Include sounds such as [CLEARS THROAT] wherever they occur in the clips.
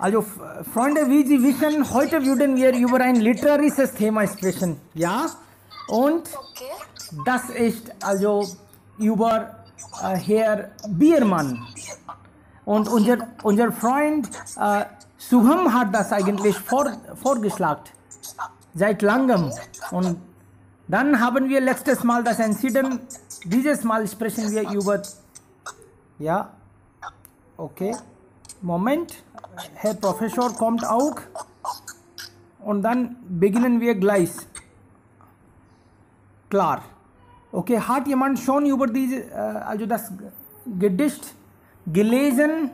Also, Freunde, wie Sie wissen, heute würden wir über ein literarisches Thema sprechen. Ja? Und das ist also über äh, Herr Biermann. Und unser, unser Freund äh, Subham hat das eigentlich vor, vorgeschlagen. Seit langem. Und dann haben wir letztes Mal das entschieden. Dieses Mal sprechen wir über. Ja. Okay. Moment. Herr Professor kommt auch. Und dann beginnen wir gleich. Klar. Okay, hat jemand schon über diese, äh, also das Gedicht gelesen?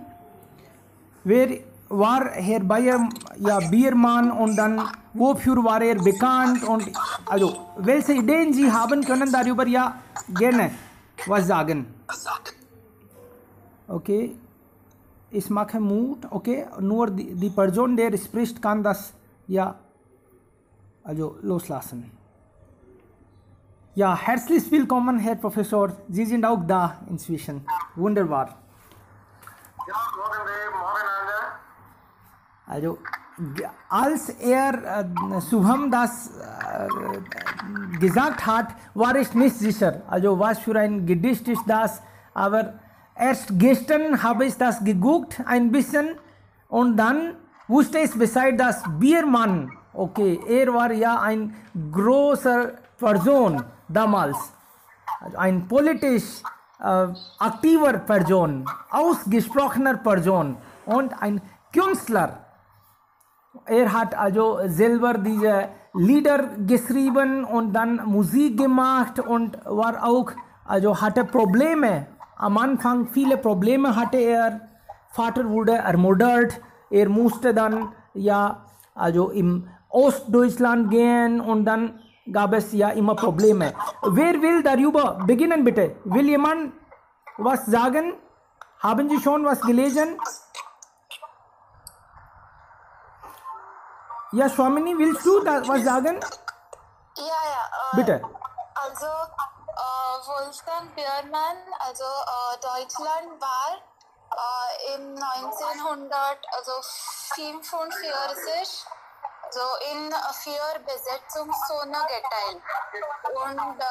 Wer war Herr Bayer, ja, Biermann und dann wofür war er bekannt und also welche Ideen Sie haben können darüber ja gerne was sagen. Okay, इस माखे मूट okay नोअर दी परजोन डेर स्प्रिस्ट कान दस या अजो लोसलासन या हेरसलिस फील कॉमन हेयर प्रोफेसर जीज इन डाउक द इंस्टीट्यूशन वंडर वार अजो अल्स एयर शुभम दास गिजाक हार्ट वारिश निश जी सर। अजो वाश दास आवर erst gestern habe ich das geguckt, ein bisschen, und dann wusste ich Bescheid, dass Biermann, okay, er war ja ein großer Person damals. Ein politisch äh, aktiver Person, ausgesprochener Person und ein Künstler. Er hat also selber diese Lieder geschrieben und dann Musik gemacht und war auch, also hatte Probleme. Am Anfang viele Probleme hatte er. Vater wurde ermordet. Er musste dann ja, also im Ostdeutschland gehen und dann gab es ja immer Probleme. Wer will darüber beginnen bitte? Will jemand was sagen? Haben Sie schon was gelesen? Ja, Swamini, willst du da was sagen? Ja, ja. Äh, Bitte. Also, Wolfgang Biermann, also äh, Deutschland war äh, im 1945 also in vier Besetzungszonen geteilt. Und äh,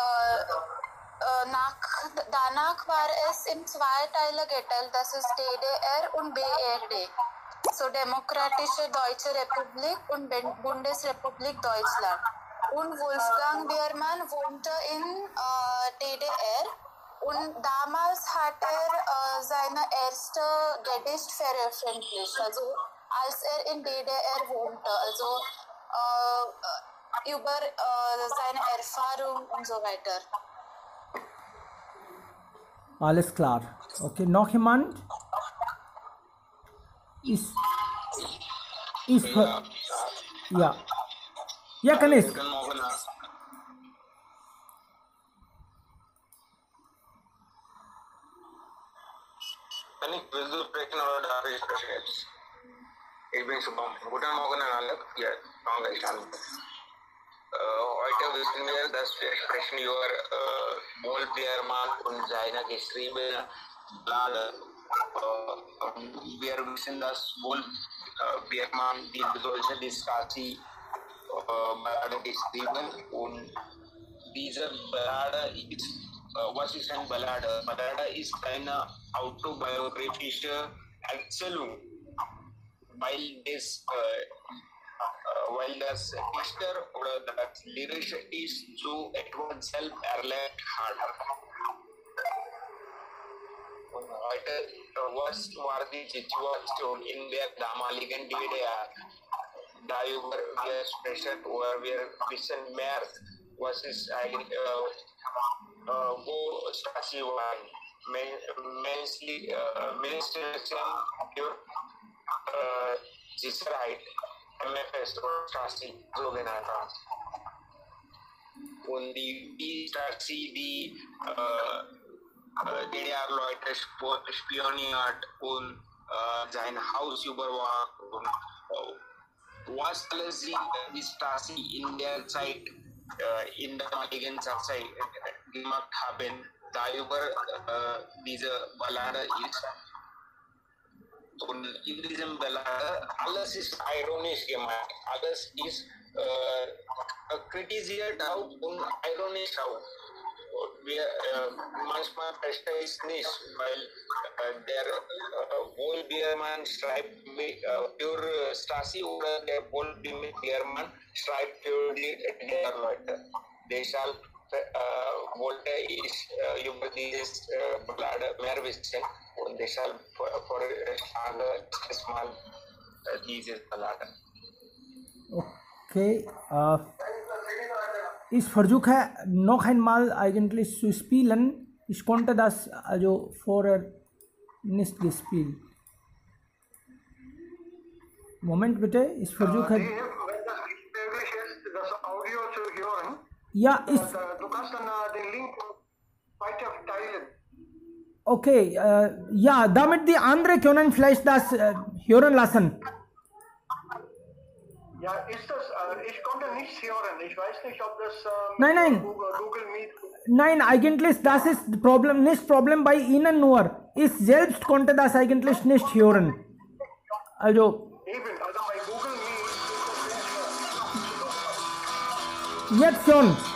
äh, nach, danach war es in zwei Teile geteilt, das ist DDR und BRD. So Demokratische Deutsche Republik und Bundesrepublik Deutschland. Und Wolfgang Biermann wohnte in äh, DDR und damals hat er äh, seine erste Gedicht veröffentlicht, also als er in DDR wohnte, also äh, über äh, seine Erfahrung und so weiter. Alles klar. Okay, noch jemand? Ist. Ist. Ja, Ja. Ja, kann ich. guten Morgen. Kann ich Visual sprechen oder darf ich sprechen jetzt? Ich bin Shubham. Guten Morgen an alle. Ja, fangen wir an. Äh, heute wissen wir, dass wir sprechen über äh, Paul Biermann und seine geschriebene Ballade. Äh, wir wissen, dass Paul äh, Biermann die solche Diskasi äh, Ballade geschrieben und diese Ballade ist, äh, was ist eine Ballade? Ballade ist eine autobiografische Erzählung, weil das, äh, äh, weil das Dichter oder das Lyrische ist so etwas selbst erlebt hat. Heute, äh, was war die Situation in der damaligen DDR? Darüber wir sprechen oder wir wissen mehr, was ist eigentlich, äh, äh, wo Stasi waren. Men- Menschlich, äh, Ministerium für äh, Sicherheit, MFS oder Stasi, sogenannter. Und die, die Stasi, die äh, äh, DDR-Leute spo- spioniert und äh, sein Haus überwacht und äh, sie, die Stasi in der Zeit, äh, in damaligen Zeit äh, gemacht uh, haben, darüber äh, uh, diese Ballade ist. Und in diesem Ballade, alles ist ironisch gemeint. Alles ist äh, uh, kritisiert auch und ironisch auch. Und wir, äh, manchmal verstehe ich es nicht, weil äh, der äh, Wohlbiermann schreibt mit, äh, für Stasi oder der Wohlbiermann schreibt für die der Leute. Deshalb äh, wollte ich äh, über dieses äh, Ballade mehr wissen und deshalb vorschlage ich mal äh, diese Ballade. Okay, äh, इस फर्जुक है। No and माल आइगेंटली सुस्पीलन स्कॉन्ट दस जो फोर निस्ट spill. Moment बेटे इस फर्जुक है। या इस ओके या दामिट द आंध्र क्योन फ्लैश दास ह्योरन लासन। Ja, ist das, äh, ich konnte nichts hören. Ich weiß nicht, ob das äh, Nein, nein. Google, Meet. Nein, eigentlich das ist Problem, nicht Problem bei Ihnen nur. Ich selbst konnte das eigentlich nicht hören. Also, Eben, also bei Google Meet das jetzt schon.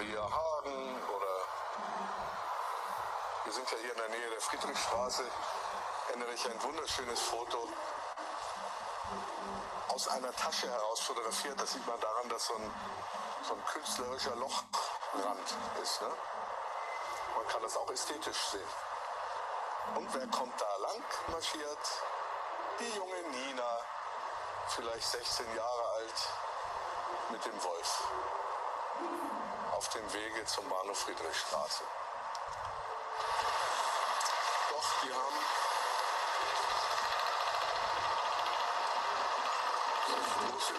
Maria Hagen oder wir sind ja hier in der Nähe der Friedrichstraße, erinnere ich ein wunderschönes Foto aus einer Tasche heraus fotografiert. Das sieht man daran, dass so ein, so ein künstlerischer Lochrand ist. Ne? Man kann das auch ästhetisch sehen. Und wer kommt da lang marschiert? Die junge Nina, vielleicht 16 Jahre alt, mit dem Wolf. Auf dem Wege zum Bahnhof Friedrichstraße. Doch, die haben große.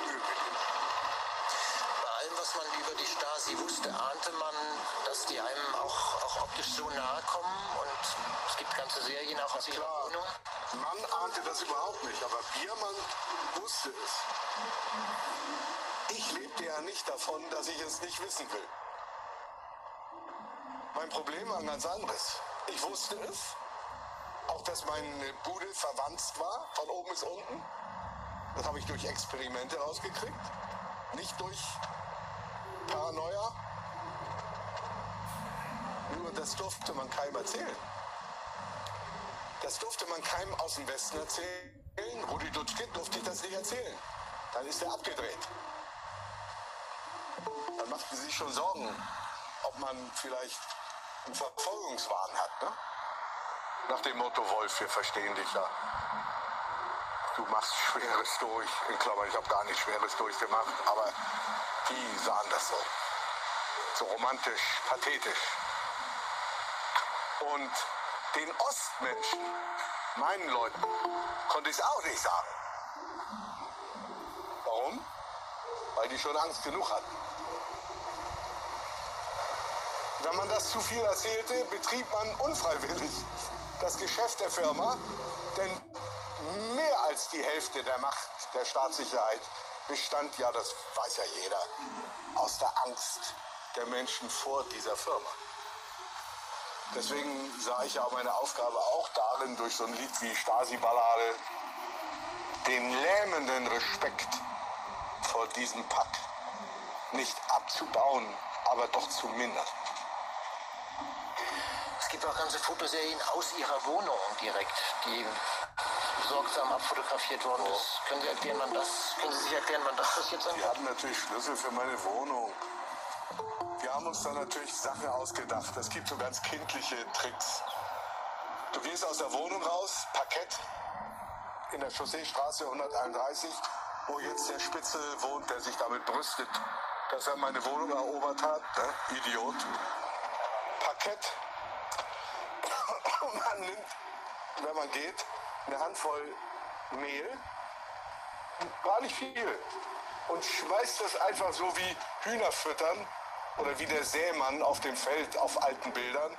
Bei allem, was man über die Stasi wusste, ahnte man, dass die einem auch, auch optisch so nahe kommen und es gibt ganze Serien auch aus ihrer Klar, Wohnung. man ahnte das überhaupt nicht, aber Biermann wusste es. Ich lebte ja nicht davon, dass ich es nicht wissen will. Mein Problem war ein ganz anderes. Ich wusste es, auch dass meine Bude verwandt war, von oben bis unten. Das habe ich durch Experimente rausgekriegt, nicht durch Paranoia. Nur das durfte man keinem erzählen. Das durfte man keinem aus dem Westen erzählen. Rudi Dutschke durfte ich das nicht erzählen. Dann ist er abgedreht. Dann machten sie sich schon Sorgen, ob man vielleicht einen Verfolgungswahn hat. Ne? Nach dem Motto, Wolf, wir verstehen dich ja. Du machst Schweres durch. In Klammern, ich habe gar nicht Schweres durchgemacht, aber die sahen das so. So romantisch, pathetisch. Und den Ostmenschen, meinen Leuten, konnte ich es auch nicht sagen. Warum? Weil die schon Angst genug hatten. Wenn man das zu viel erzählte, betrieb man unfreiwillig das Geschäft der Firma, denn mehr als die Hälfte der Macht der Staatssicherheit bestand ja, das weiß ja jeder, aus der Angst der Menschen vor dieser Firma. Deswegen sah ich ja meine Aufgabe auch darin, durch so ein Lied wie Stasi-Ballade den lähmenden Respekt vor diesem Pack nicht abzubauen, aber doch zu mindern. Es gibt auch ganze Fotoserien aus ihrer Wohnung direkt, die sorgsam abfotografiert worden ist. Können Sie erklären, wann das, können Sie sich erklären, wann das passiert sein Die hatten natürlich Schlüssel für meine Wohnung. Wir haben uns da natürlich Sachen ausgedacht. Es gibt so ganz kindliche Tricks. Du gehst aus der Wohnung raus, Parkett in der Chausseestraße 131, wo jetzt der Spitzel wohnt, der sich damit brüstet, dass er meine Wohnung erobert hat. Ne? Idiot. Parkett. Und man nimmt, wenn man geht, eine Handvoll Mehl, gar nicht viel, und schmeißt das einfach so wie Hühner füttern oder wie der Sämann auf dem Feld auf alten Bildern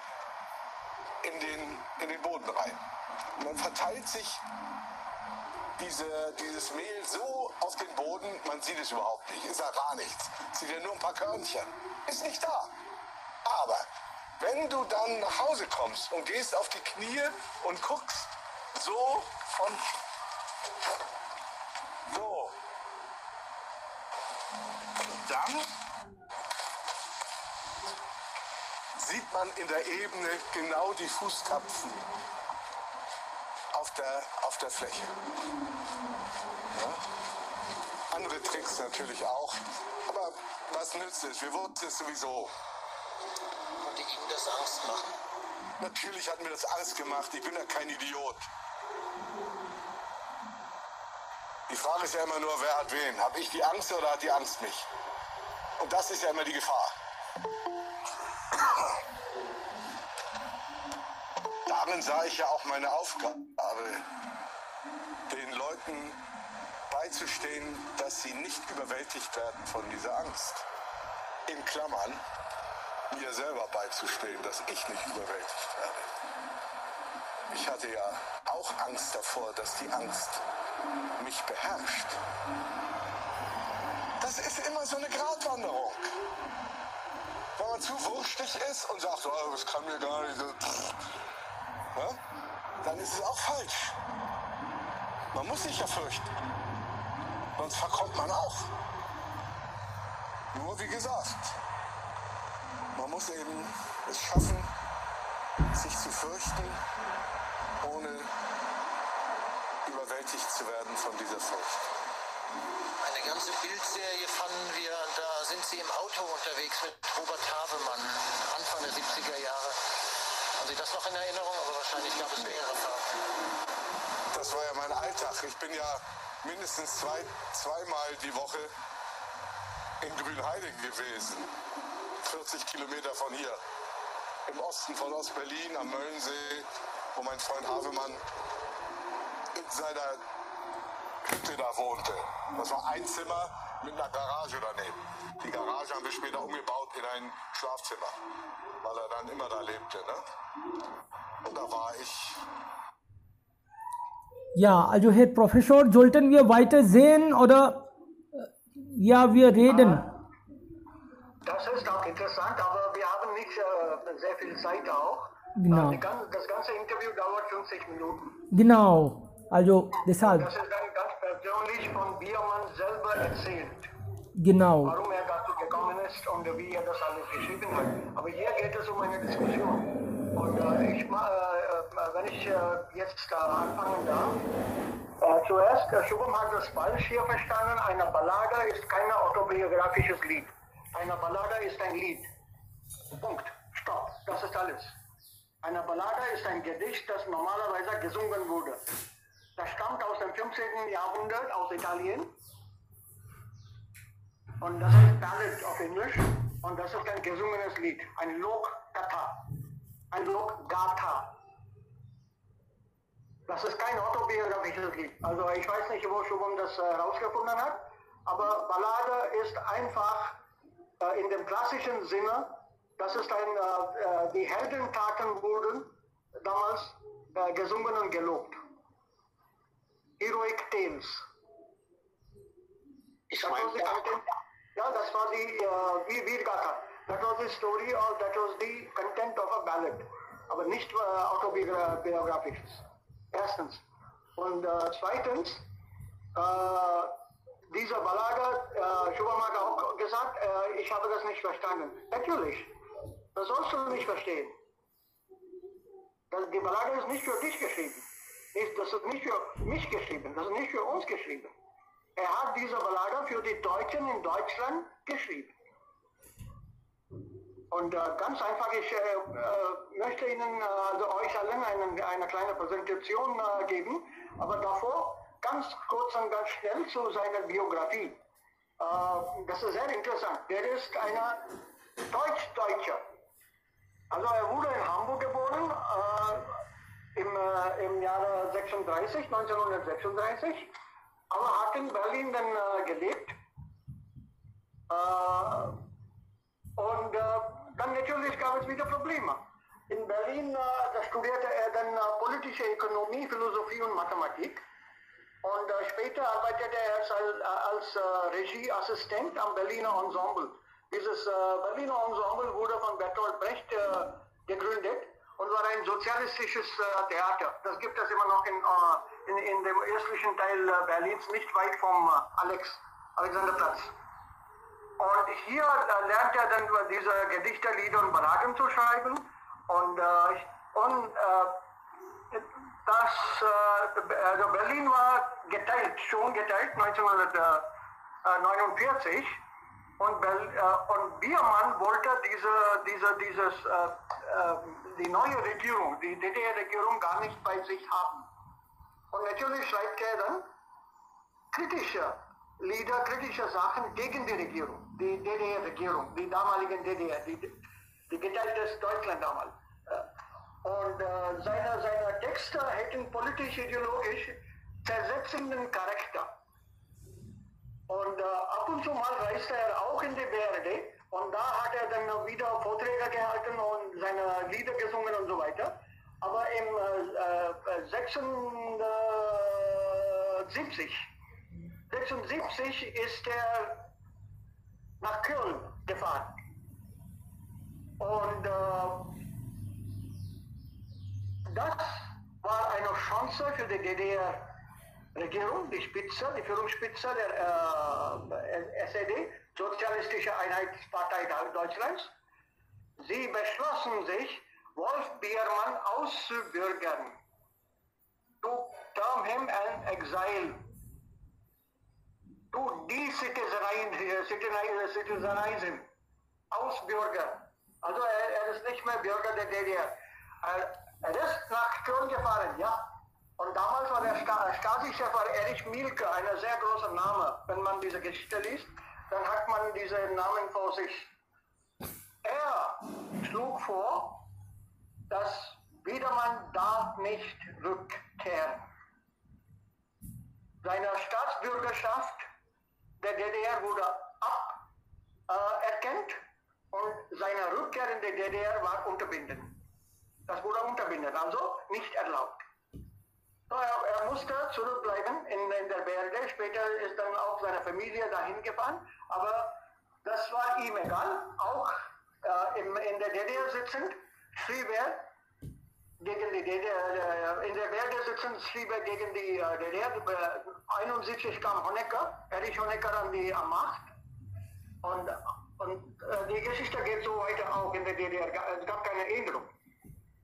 in den, in den Boden rein. Und dann verteilt sich diese, dieses Mehl so auf den Boden, man sieht es überhaupt nicht, ist ja gar nichts. Sieht ja nur ein paar Körnchen. Ist nicht da. Wenn du dann nach Hause kommst und gehst auf die Knie und guckst, so von so, dann sieht man in der Ebene genau die Fußtapfen auf der, auf der Fläche. Ja? Andere Tricks natürlich auch. Aber was nützt es? Wir wussten es sowieso. Konnte Ihnen das Angst machen? Natürlich hat mir das Angst gemacht. Ich bin ja kein Idiot. Die Frage ist ja immer nur, wer hat wen? Habe ich die Angst oder hat die Angst mich? Und das ist ja immer die Gefahr. Darin sah ich ja auch meine Aufgabe, den Leuten beizustehen, dass sie nicht überwältigt werden von dieser Angst. In Klammern, mir selber beizustehen, dass ich nicht überwältigt werde. Ich hatte ja auch Angst davor, dass die Angst mich beherrscht. Das ist immer so eine Gratwanderung. Wenn man zu wurstig ist und sagt, oh, das kann mir gar nicht, ja, dann ist es auch falsch. Man muss sich ja fürchten. Sonst verkommt man auch. Nur wie gesagt, muss eben es schaffen, sich zu fürchten, ohne überwältigt zu werden von dieser Furcht. Eine ganze Bildserie fanden wir, da sind Sie im Auto unterwegs mit Robert Havemann, Anfang der 70er Jahre. Haben Sie das noch in Erinnerung? Aber wahrscheinlich gab es mehrere Fahrten. Das war ja mein Alltag. Ich bin ja mindestens zwei, zweimal die Woche in Grünheide gewesen. 40 Kilometer von hier. Im Osten von Ostberlin, am Möllensee, wo mein Freund Havemann in seiner Hütte da wohnte. Das war ein Zimmer mit einer Garage daneben. Die Garage haben wir später umgebaut in ein Schlafzimmer, weil er dann immer da lebte. Ne? Und da war ich Ja, also Herr Professor, sollten wir weiter sehen oder äh, ja, wir reden? Das ist interessant, aber wir haben nicht äh, sehr viel Zeit auch. Genau. Gan- das ganze Interview dauert 50 Minuten. Genau, also deshalb, Das ist dann ganz persönlich von Biermann selber erzählt, genau, warum er dazu gekommen ist und wie er das alles geschrieben hat. Aber hier geht es um eine Diskussion. Und äh, ich, äh, äh, wenn ich äh, jetzt anfangen darf, äh, zuerst, Shubham hat das falsch hier verstanden. Eine Ballade ist kein autobiografisches Lied. Eine Ballade ist ein Lied. Punkt. Stopp. Das ist alles. Eine Ballade ist ein Gedicht, das normalerweise gesungen wurde. Das stammt aus dem 15. Jahrhundert aus Italien. Und das ist Ballad auf Englisch. Und das ist ein gesungenes Lied. Ein Lok-Kata. Ein Lok-Gata. Das ist kein autobiografisches Lied. Also ich weiß nicht, wo Shubham das äh, herausgefunden hat. Aber Ballade ist einfach äh, in dem klassischen Sinne, das ist ein, äh, äh, die Heldentaten wurden damals äh, gesungen und gelobt. Heroic Tales. Ich meine, that's was the uh, Veer Veer Gatha. That was the story or that was the content of a ballad. Aber nicht äh, autobiografisch. Erstens. Und äh, zweitens, äh, diese Ballade, äh, Shubham hat auch gesagt, äh, ich habe das nicht verstanden. Natürlich, das sollst du nicht verstehen. Das, die Ballade ist nicht für dich geschrieben. Nicht, das ist nicht für mich geschrieben, das ist nicht für uns geschrieben. Er hat diese Ballade für die Deutschen in Deutschland geschrieben. Und äh, ganz einfach, ich äh, äh, möchte Ihnen, äh, also euch allen einen, eine kleine Präsentation äh, geben, aber davor ganz kurz und ganz schnell zu seiner Biografie. Äh, das ist sehr interessant. Der ist einer Deutsch-Deutscher. Also er wurde in Hamburg geboren äh, im, äh, im Jahre 36, 1936, aber hat in Berlin dann gelebt. Und dann natürlich gab es wieder Probleme. In Berlin studierte er dann politische Ökonomie, Philosophie und Mathematik. Und äh, später arbeitete er als, als äh, Regieassistent am Berliner Ensemble. Dieses äh, Berliner Ensemble wurde von Bertolt Brecht äh, gegründet und war ein sozialistisches äh, Theater. Das gibt es immer noch in, äh, in, in dem östlichen Teil äh, Berlins, nicht weit vom äh, Alex, Alexanderplatz. Und hier äh, lernt er dann diese Gedichte, Lieder und Balladen zu schreiben. Und, äh, und äh, das, äh, also Berlin war geteilt, schon geteilt 1949. Und, Bel äh, und Biermann wollte diese, diese, dieses, äh, die neue Regierung, die DDR-Regierung gar nicht bei sich haben. Und natürlich schreibt er dann kritische Lieder, kritische Sachen gegen die Regierung, die DDR-Regierung, die damaligen DDR, die, die geteiltes Deutschland damals. Äh, Und äh, seine, seine Texte hätten politisch-ideologisch zersetzenden Charakter. Und äh, ab und zu mal reiste er auch in die BRD und da hat er dann wieder Vorträge gehalten und seine Lieder gesungen und so weiter. Aber im äh, äh, 76, 76 ist er nach Köln gefahren. Und äh, das war eine Chance für die DDR-Regierung, die Spitze, die Führungsspitze der äh, SED, Sozialistische Einheitspartei Deutschlands. Sie beschlossen sich, Wolf Biermann auszubürgern. To term him an exile. To decitizenize citizenize him. Ausbürgern. Also er, er ist nicht mehr Bürger der DDR. Er ist nach Köln gefahren, ja. Und damals war der Sta Stasi-Chef Erich Mielke, ein sehr großer Name. Wenn man diese Geschichte liest, dann hat man diesen Namen vor sich. Er schlug vor, dass Biedermann darf nicht rückkehren. Seine Staatsbürgerschaft der DDR wurde aberkannt äh, und seine Rückkehr in die DDR war unterbinden. Das wurde unterbindet, also nicht erlaubt. So, er, er, musste zurückbleiben in, in, der BRD. Später ist dann auch seine Familie dahin gefahren. Aber das war ihm egal. Auch äh, im, in der DDR sitzend schrieb er gegen die DDR, äh, in der BRD sitzend schrieb er gegen die äh, DDR. 71 kam Honecker, Erich Honecker an die Macht. Und, und äh, die Geschichte geht so weiter auch in der DDR. Es gab keine Änderung.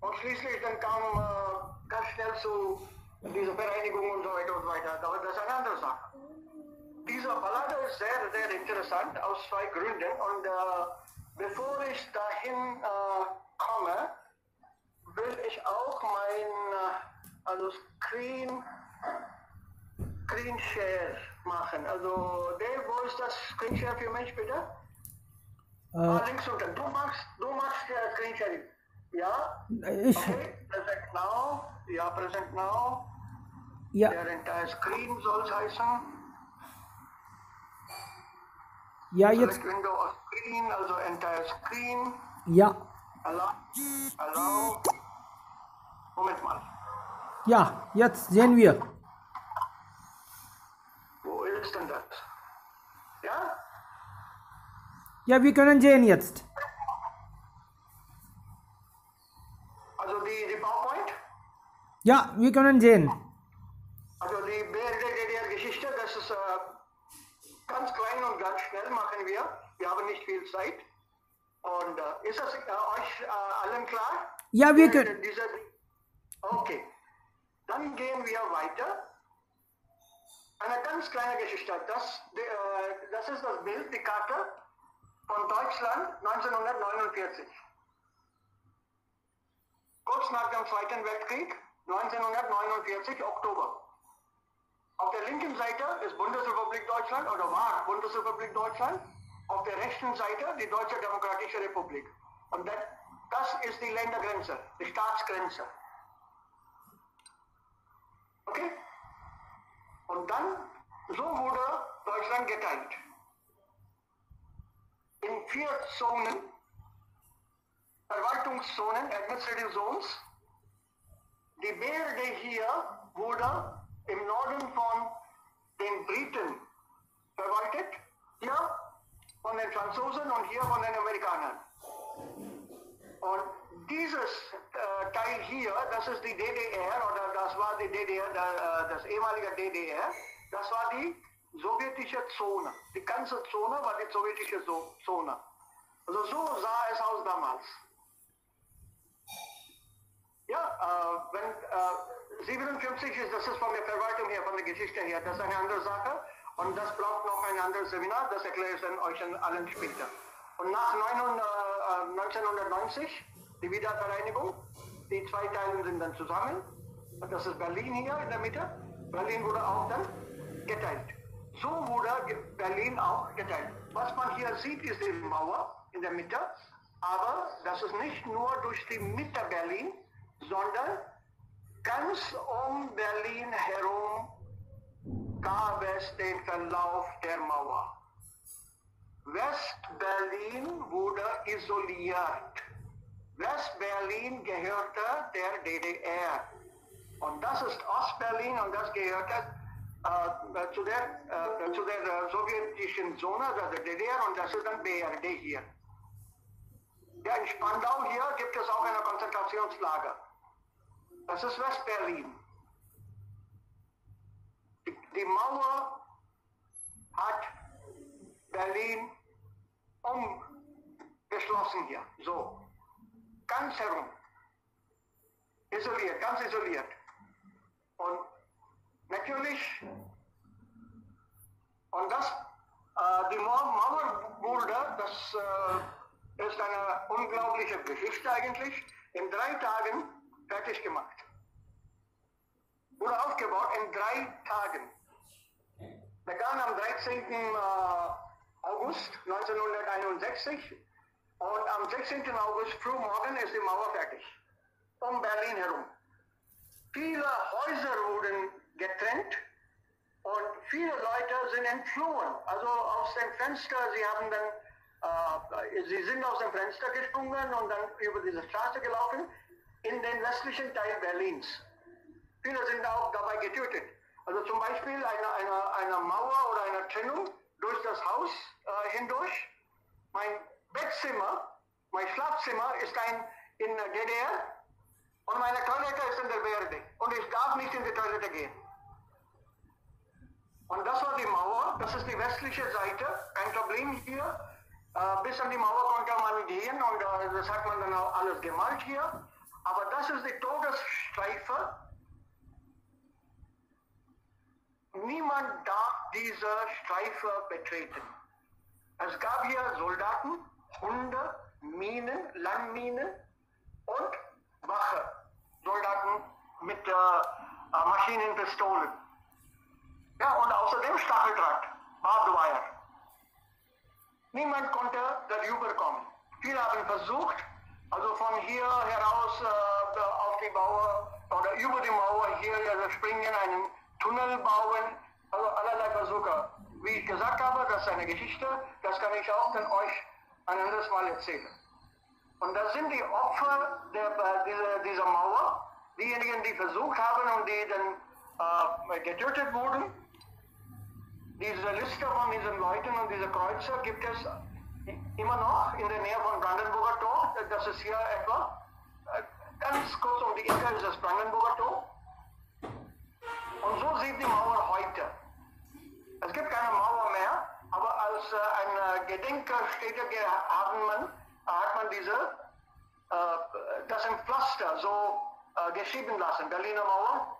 Und schließlich dann kam äh, ganz schnell zu dieser Vereinigung und so weiter und weiter. Aber das ist eine andere Sache. Diese Ballade ist sehr, sehr interessant aus zwei Gründen. Und äh, bevor ich dahin äh, komme, will ich auch mein äh, also Screen, Screen Share machen. Also Dave, wo ist das Screen Share für mich bitte? ah, links unten. Du machst, du machst äh, Screen Sharing. Ja? Ich, Okay, present now. Ja, present now. ja, Der entire screen soll es heißen. ja, jetzt, Select window of screen, also entire screen. ja, Allow. Allow. Moment mal. ja, jetzt sehen wir. Wo ist denn das? Ja? Ja, wir können sehen jetzt. Ja, wir können sehen. Also die BRD-DDR-Geschichte, das ganz klein und ganz schnell machen wir. Wir haben nicht viel Zeit. Und äh, ist das äh, euch äh, allen klar? Ja, wir Äh, können. Diese, okay. Dann gehen wir weiter. Eine ganz kleine Geschichte. Das, äh, das ist das Bild, die Karte von Deutschland 1949. Kurz nach dem Zweiten Weltkrieg, 1949, Oktober. Auf der linken Seite ist Bundesrepublik Deutschland oder war Bundesrepublik Deutschland. Auf der rechten Seite die Deutsche Demokratische Republik. Und das, das ist die Ländergrenze, die Staatsgrenze. Okay? Und dann, so wurde Deutschland geteilt. In vier Zonen, Verwaltungszonen, Administrative Zones. Die BRD hier wurde im Norden von den Briten verwaltet, hier von den Franzosen und hier von den Amerikanern. Und dieses äh, Teil hier, das ist die DDR oder das war die DDR, da, äh, das ehemalige DDR, das war die sowjetische Zone. Die ganze Zone war die sowjetische so Zone. Also so sah es aus damals. Ja, äh, wenn äh, 57 ist, das ist von der Verwaltung her, von der Geschichte her, das ist eine andere Sache. Und das braucht noch ein anderes Seminar, das erkläre ich dann euch allen später. Und nach 900, äh, 1990, die Wiedervereinigung, die zwei Teile sind dann zusammen. Das ist Berlin hier in der Mitte. Berlin wurde auch dann geteilt. So wurde Berlin auch geteilt. Was man hier sieht, ist die Mauer in der Mitte. Aber das ist nicht nur durch die Mitte Berlin, sondern ganz um Berlin herum gab es den Verlauf der Mauer. West-Berlin wurde isoliert. West-Berlin gehörte der DDR. Und das ist Ostberlin und das gehörte äh, zu der, äh, zu der sowjetischen Zone, also der DDR, und das ist dann BRD hier. Ja, in Spandau hier gibt es auch eine Konzentrationslager. Das ist West-Berlin. Die, die Mauer hat Berlin umgeschlossen hier. So. Ganz herum. Isoliert, ganz isoliert. Und natürlich, und das, äh, die Mauer Mauer wurde, das äh, ist eine unglaubliche Geschichte eigentlich, in drei Tagen fertig gemacht. Wurde aufgebaut in drei Tagen. Begann am 13. äh, August 1961 und am 16. August frühmorgen ist die Mauer fertig. Um Berlin herum. Viele Häuser wurden getrennt und viele Leute sind entflohen. Also aus dem Fenster, sie haben dann, äh, sie sind aus dem Fenster gesprungen und dann über diese Straße gelaufen in den westlichen Teil Berlins. Viele sind auch dabei getötet. Also zum Beispiel eine, eine, eine Mauer oder eine Trennung durch das Haus äh, hindurch. Mein Bettzimmer, mein Schlafzimmer ist ein in der DDR und meine Toilette ist in der BRD. Und ich darf nicht in die Toilette gehen. Und das war die Mauer, das ist die westliche Seite, kein Problem hier. Äh, bis an die Mauer konnte man gehen und äh, das hat man dann auch alles gemalt hier. Aber das ist die Todesstreife. Niemand darf diese Streife betreten. Es gab hier Soldaten, Hunde, Minen, Landminen und Wache. Soldaten mit äh, Maschinenpistolen. Ja, und außerdem Stacheldraht, Barbed. Niemand konnte darüberkommen. Viele haben versucht, also von hier heraus äh, auf die Mauer oder über die Mauer hier also springen, einen Tunnel bauen, also allerlei Versuche. Wie ich gesagt habe, das ist eine Geschichte, das kann ich auch dann euch ein anderes Mal erzählen. Und das sind die Opfer der, äh, dieser, dieser Mauer, diejenigen, die versucht haben und die dann äh, getötet wurden. Diese Liste von diesen Leuten und diese Kreuzer gibt es immer noch in der Nähe von Brandenburger Tor. Das ist hier etwa. Äh, Ganz kurz um die Ecke ist das Brandenburger Tor. Und so sieht die Mauer heute. Es gibt keine Mauer mehr. äh, Gedenkstätte ge- haben man, hat man diese, äh, das im Pflaster so äh, geschrieben lassen. Berliner Mauer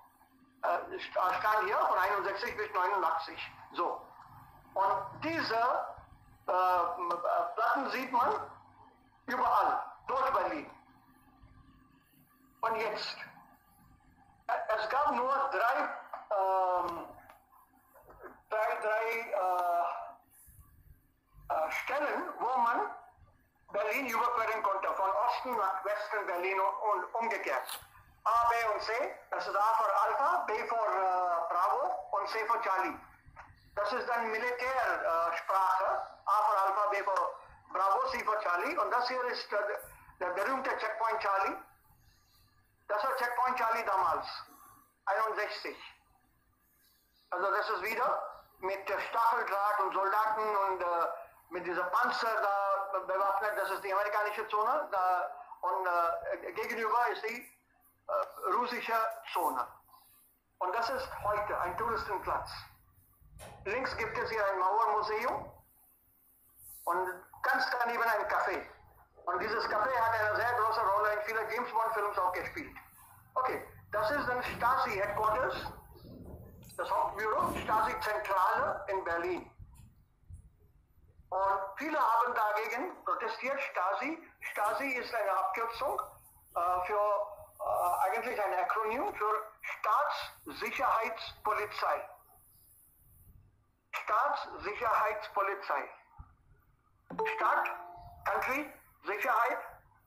äh, äh, stand hier von 61 bis 89. So. Und diese äh, Platten sieht man überall, durch Berlin. Und jetzt, äh, es gab nur drei, ähm, drei, drei äh, äh, Stellen, wo man Berlin überqueren konnte, von Osten nach Westen Berlin und, und umgekehrt. A, B und C, das ist A für Alpha, B für äh, Bravo und C für Charlie. Das ist dann Militärsprache, äh. A für Alpha, B für Bravo, C für Charlie. Und das hier ist der, der berühmte Checkpoint Charlie. Das war Checkpoint Charlie damals, 61. Also das ist wieder mit Stacheldraht und Soldaten und äh, mit dieser Panzer da bewaffnet. Das ist die amerikanische Zone. Da, und äh, gegenüber ist die äh, russische Zone. Und das ist heute ein Touristenplatz. Links gibt es hier ein Mauermuseum und ganz daneben ein Café. Und dieses Café hat eine sehr große Rolle in vielen James Bond Films auch gespielt. Okay, das ist dann Stasi Headquarters, das Hauptbüro, Stasi Zentrale in Berlin. Und viele haben dagegen protestiert, Stasi. Stasi ist eine Abkürzung äh, für äh, eigentlich ein Akronym für Staatssicherheitspolizei. Staatssicherheitspolizei. Staat, Country, Sicherheit,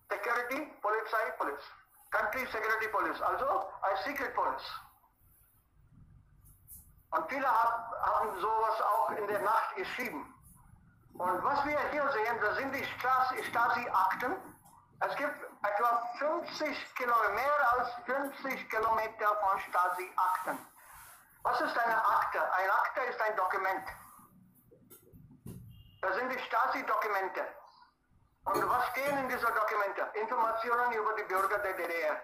Security, Polizei, Police. Country Security Police, also ein Secret Police. Und viele hab, haben sowas auch in der Nacht geschrieben. Und was wir hier sehen, das sind die Stasi- Stasi-Akten. Es gibt etwa 50 Kilometer, mehr als 50 Kilometer von Stasi-Akten. Was ist eine Akte? Ein Akte ist ein Dokument. Das sind die Stasi-Dokumente. Und was stehen in dieser Dokumente? Informationen über die Bürger der DDR.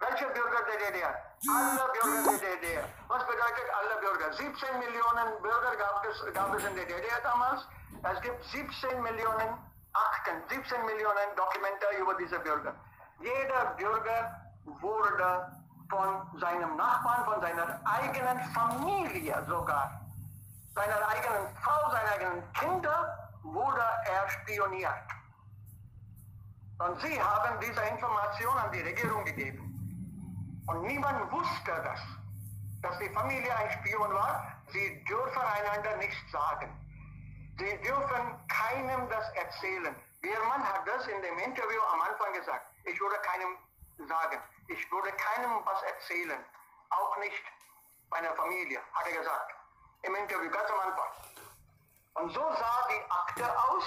Welche Bürger der DDR? Alle Bürger der DDR. Was bedeutet alle Bürger? 17 Millionen Bürger gab es, gab es in der DDR damals. Es gibt 17 Millionen Akten, 17 Millionen Dokumente über diese Bürger. Jeder Bürger wurde von seinem Nachbarn, von seiner eigenen Familie sogar, seiner eigenen Frau, seiner eigenen Kinder, wurde er spioniert. Und sie haben diese Information an die Regierung gegeben. Und niemand wusste das, dass die Familie ein Spion war. Sie dürfen einander nichts sagen. Sie dürfen keinem das erzählen. Biermann hat das in dem Interview am Anfang gesagt. Ich würde keinem sagen. Ich würde keinem was erzählen. Auch nicht meiner Familie, hat er gesagt. Im Interview, ganz am Anfang. Und so sah die Akte aus.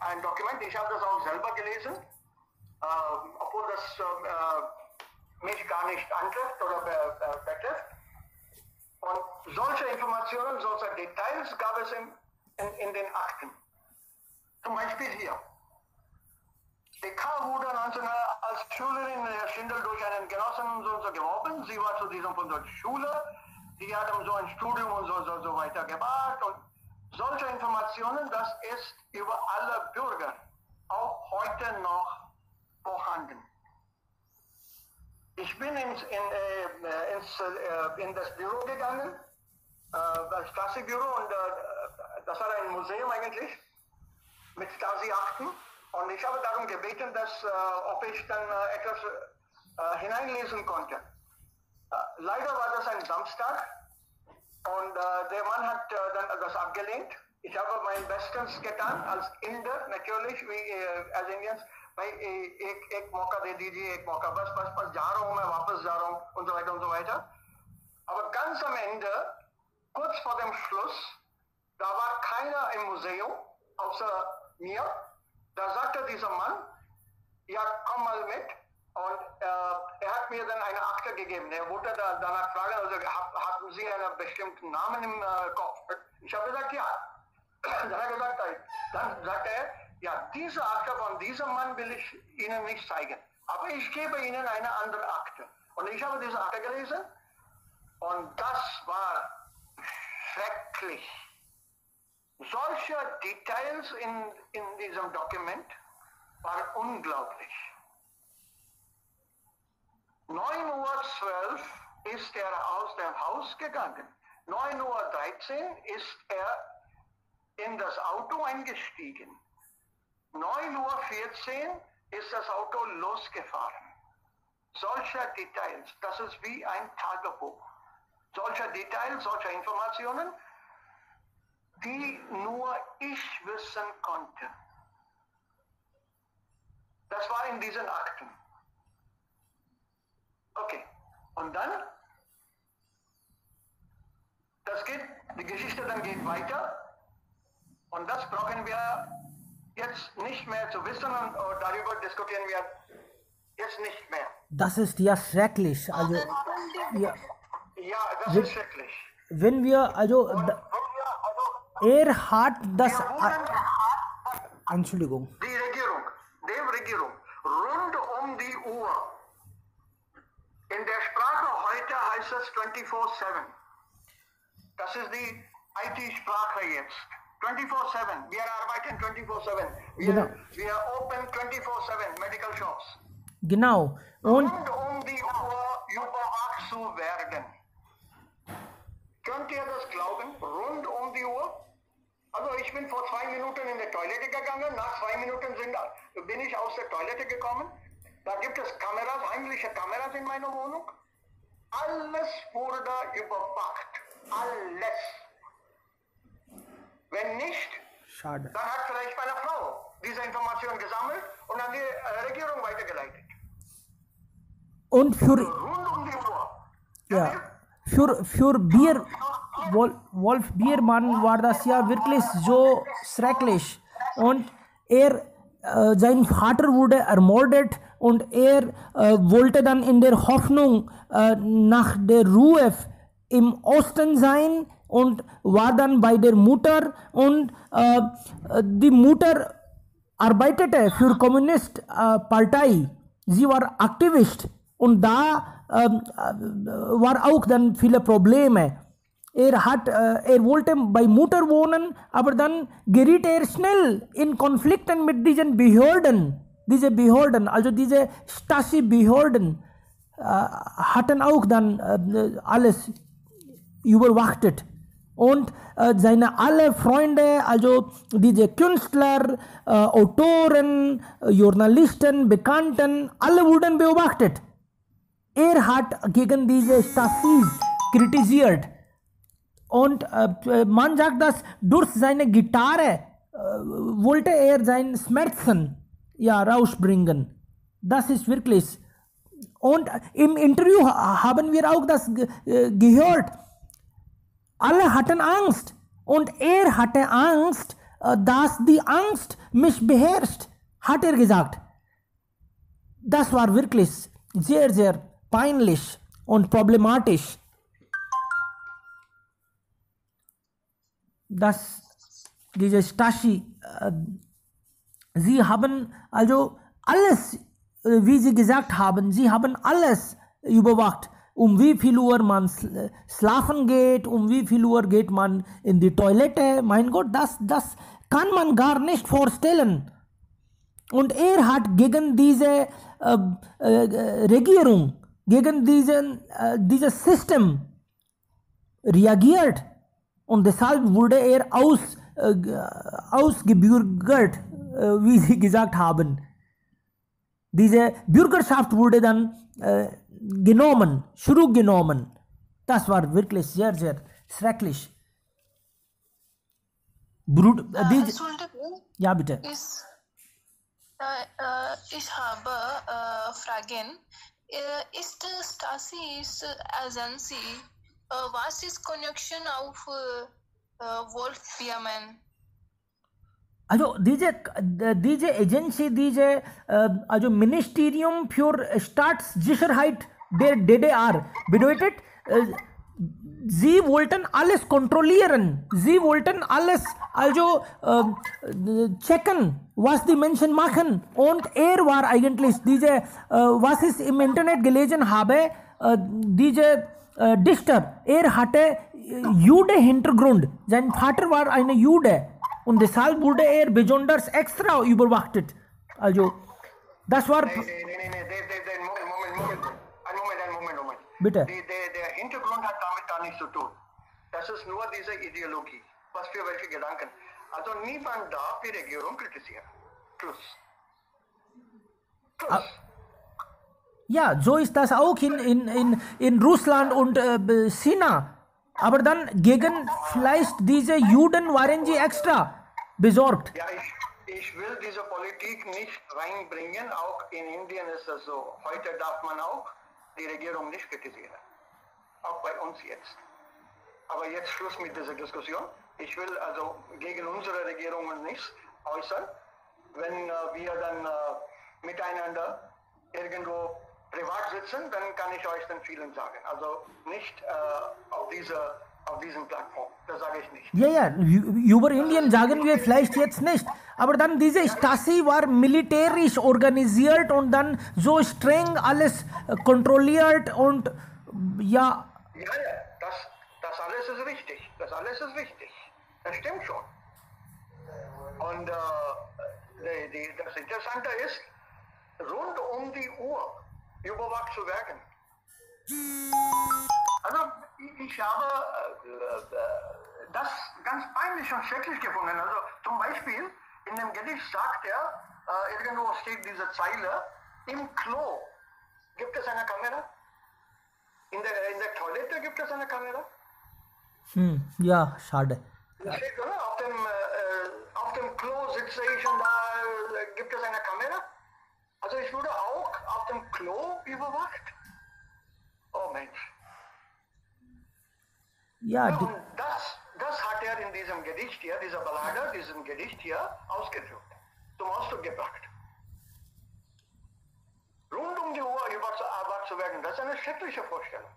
Ein Dokument, ich habe das auch selber gelesen, äh, obwohl das äh, mich gar nicht antrifft oder be be betrifft. Und solche Informationen, solche Details gab es in, in, in den Akten. Zum Beispiel hier. Die K wurde 19 als Schülerin in der Schindel durch einen Genossen so, so geworben. Sie war zu diesem von der Schule. Die hatten so ein Studium und so, so, so weiter gemacht. Und solche Informationen, das ist über alle Bürger auch heute noch vorhanden. Ich bin ins, in, äh, ins, äh, in das Büro gegangen, äh, das Stasi-Büro, und äh, das war ein Museum eigentlich mit Stasi-Akten. Und ich habe darum gebeten, dass, äh, ob ich dann äh, etwas äh, hineinlesen konnte. Äh, leider war das ein Samstag und äh, der Mann hat äh, dann das abgelehnt. Ich habe mein Bestes getan, als Inder natürlich, wie äh, als Indians. भाई ए- एक एक मौका दे दीजिए एक मौका बस बस बस जा रहा हूँ मैं वापस जा रहा हूँ und so weiter und so weiter. Aber ganz am Ende, kurz vor dem Schluss, da war keiner im Museum, außer mir. da sagte dieser Mann, ja, komm mal mit. Und äh, er hat mir dann eine Akte gegeben. Er wollte da, danach fragen, also hab, haben Sie einen bestimmten Namen im äh, Kopf? Ich habe gesagt, ja. [CLEARS THROAT] Dann hat er gesagt, dann sagte er, ja, diese Akte von diesem Mann will ich Ihnen nicht zeigen. Aber ich gebe Ihnen eine andere Akte. Und ich habe diese Akte gelesen und das war schrecklich. Solche Details in, in diesem Dokument waren unglaublich. 9.12 Uhr ist er aus dem Haus gegangen. 9.13 Uhr ist er in das Auto eingestiegen. 9.14 Uhr ist das Auto losgefahren. Solche Details, das ist wie ein Tagebuch. Solche Details, solche Informationen, die nur ich wissen konnte. Das war in diesen Akten. Okay. Und dann, das geht, die Geschichte dann geht weiter. Und das brauchen wir jetzt nicht mehr zu wissen und äh, darüber diskutieren wir jetzt nicht mehr. Das ist ja schrecklich. Also, ja, Ja, das ist schrecklich. wenn wir, also, Und da- wenn wir, also, er hat das. wurden, Entschuldigung. die Regierung, die Regierung, rund um die Uhr. In der Sprache heute heißt es 24-7. Das ist die IT-Sprache jetzt. 24-7. Wir arbeiten 24-7. Wir, Genau. wir open 24-7 Medical Shops. Genau. Und Rund um die Uhr überwacht zu werden. Könnt ihr das glauben? Rund um die Uhr? Also ich bin vor zwei Minuten in der Toilette gegangen, nach zwei Minuten sind, bin ich aus der Toilette gekommen. Da gibt es Kameras, heimliche Kameras in meiner Wohnung. Alles wurde überwacht. Alles. Wenn nicht, schade. dann hat vielleicht meine Frau diese Information gesammelt und an die äh, Regierung weitergeleitet. Und für, Rund um die Uhr. ja, für, für Bier, Wol- Wolf Biermann war das ja wirklich so schrecklich. Und er, äh, sein Vater wurde ermordet und er äh, wollte dann in der Hoffnung äh, nach der Ruhe im Osten sein und war dann bei der Mutter und äh, äh, die Mutter arbeitete für Kommunistpartei. Sie war Aktivist und da äh, war auch dann viele Probleme. Er hat, äh, er wollte bei Mutter wohnen, aber dann geriet er schnell in Konflikten mit diesen Behörden. Diese Behörden, also diese Stasi-Behörden, äh, hatten auch dann äh, alles überwachtet. Und äh, seine alle Freunde, also diese Künstler, äh, Autoren, äh, Journalisten, Bekannten, alle wurden beobachtet. Er hat gegen diese Stasis kritisiert. Und äh, man sagt, dass durch seine Gitarre äh, wollte er seinen Schmerzen ja, rausbringen. Das ist wirklich. Und im Interview ha- haben wir auch das äh, gehört. Alle hatten Angst. Und er hatte Angst, äh, dass die Angst mich beherrscht, hat er gesagt. Das war wirklich sehr, sehr peinlich und problematisch. Dass diese Stasi, äh, sie haben also alles, äh, wie sie gesagt haben, sie haben alles überwacht. Um wie viel Uhr man sl- schlafen geht, um wie viel Uhr geht man in die Toilette. Mein Gott, das, das kann man gar nicht vorstellen. Und er hat gegen diese äh, äh, Regierung, gegen diesen, äh, dieses System reagiert. Und deshalb wurde er aus, äh, ausgebürgert, äh, wie Sie gesagt haben. Diese Bürgerschaft wurde dann äh, genommen, zurückgenommen. Das war wirklich sehr, sehr schrecklich. Brut, äh, diese, Entschuldigung, ja, bitte. ist, äh, äh, ich habe äh, Fragen. Äh, ist äh, Stasi ist äh, Agency? Äh, was ist Connection auf äh, äh, Wolf Bierman? Also diese, äh, diese Agency, diese äh, also Ministerium für Staatssicherheit der DDR bedeutet, äh, sie wollten alles kontrollieren. Sie wollten alles also äh, checken, was die Menschen machen. Und er war eigentlich diese, äh, was ich im Internet gelesen habe, äh, diese äh, Dichter, er hatte äh, Jude-Hintergrund. Sein Vater war eine Jude. und deshalb wurde er besonders extra überwachtet. Also, das war. Bitte. Gar nichts zu tun. Das ist nur diese Ideologie. Was für welche Gedanken. Also niemand darf die Regierung kritisieren. Schluss. Schluss. Ah. Ja, so ist das auch in, in, in, in Russland und äh, China. Aber dann gegen vielleicht diese Juden waren sie extra besorgt. Ja, ich, ich will diese Politik nicht reinbringen. Auch in Indien ist das so. Heute darf man auch die Regierung nicht kritisieren. Auch bei uns jetzt. Aber jetzt Schluss mit dieser Diskussion. Ich will also gegen unsere Regierungen nichts äußern. Wenn äh, wir dann äh, miteinander irgendwo privat sitzen, dann kann ich euch dann vielen sagen. Also nicht äh, auf, dieser, auf diesem Plattform. Das sage ich nicht. Ja, ja, über Indien sagen wir vielleicht jetzt nicht. Aber dann diese Stasi war militärisch organisiert und dann so streng alles äh, kontrolliert und ja, Ja, ja, das, das alles ist richtig. Das alles ist richtig. Das stimmt schon. Und äh, die, die, das Interessante ist, rund um die Uhr überwacht zu werden. Also ich, ich habe äh, äh, das ganz peinlich und schrecklich gefunden. Also zum Beispiel in dem Gedicht sagt er, äh, irgendwo steht diese Zeile, im Klo gibt es eine Kamera? In der, in der Toilette gibt es eine Kamera? hm, ja, schade. Steht, oder? Auf dem, äh, auf dem Klo sitze ich und da äh, gibt es eine Kamera. Also ich wurde auch auf dem Klo überwacht. Oh Mensch. Ja, Ja, und das, das hat er in diesem Gedicht hier, dieser Ballade, diesem Gedicht hier ausgedrückt, zum Ausdruck gebracht. Rund um die Uhr überwacht zu werden, das ist eine schreckliche Vorstellung.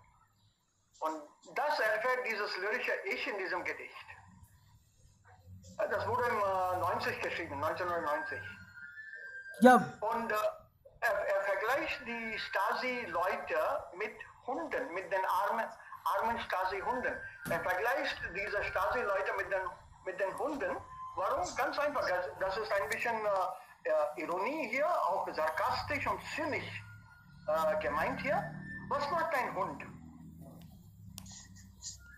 Und das erfährt dieses lyrische Ich in diesem Gedicht. Das wurde im äh, 90 geschrieben, 1990. ja, Und äh, er, er vergleicht die Stasi-Leute mit Hunden, mit den armen, armen Stasi-Hunden. Er vergleicht diese Stasi-Leute mit den, mit den Hunden. Warum? Ganz einfach. Das, das ist ein bisschen äh, äh, Ironie hier, auch sarkastisch und zynisch äh, gemeint hier. Was macht ein Hund?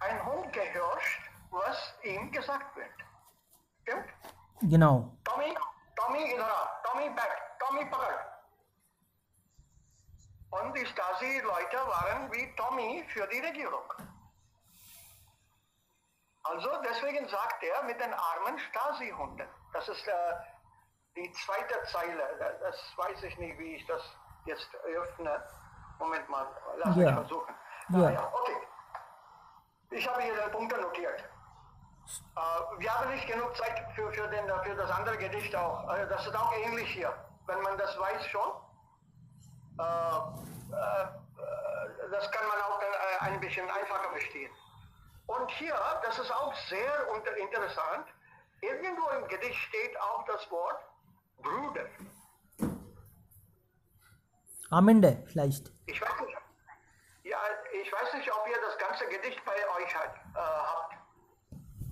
Ein Hund gehorcht, was ihm gesagt wird. Stimmt? Genau. Tommy, Tommy, Idara, Tommy, back, Tommy, packert. Und die Stasi-Leute waren wie Tommy für die Regierung. Also deswegen sagt er mit den armen Stasi-Hunden. Das ist äh, die zweite Zeile. Das weiß ich nicht, wie ich das jetzt öffne. Moment mal, lass mich Ja. versuchen. Ja. Ah, ja, okay. Ich habe hier den Punkte notiert. Äh, wir haben nicht genug Zeit für, für, den, für das andere Gedicht auch. Also das ist auch ähnlich hier. Wenn man das weiß schon, äh, äh, das kann man auch äh, ein bisschen einfacher verstehen. Und hier, das ist auch sehr unter interessant, irgendwo im Gedicht steht auch das Wort Bruder. Am Ende vielleicht. Ich weiß nicht, ja, ich weiß nicht, ob ihr das ganze Gedicht bei euch hat, äh, habt.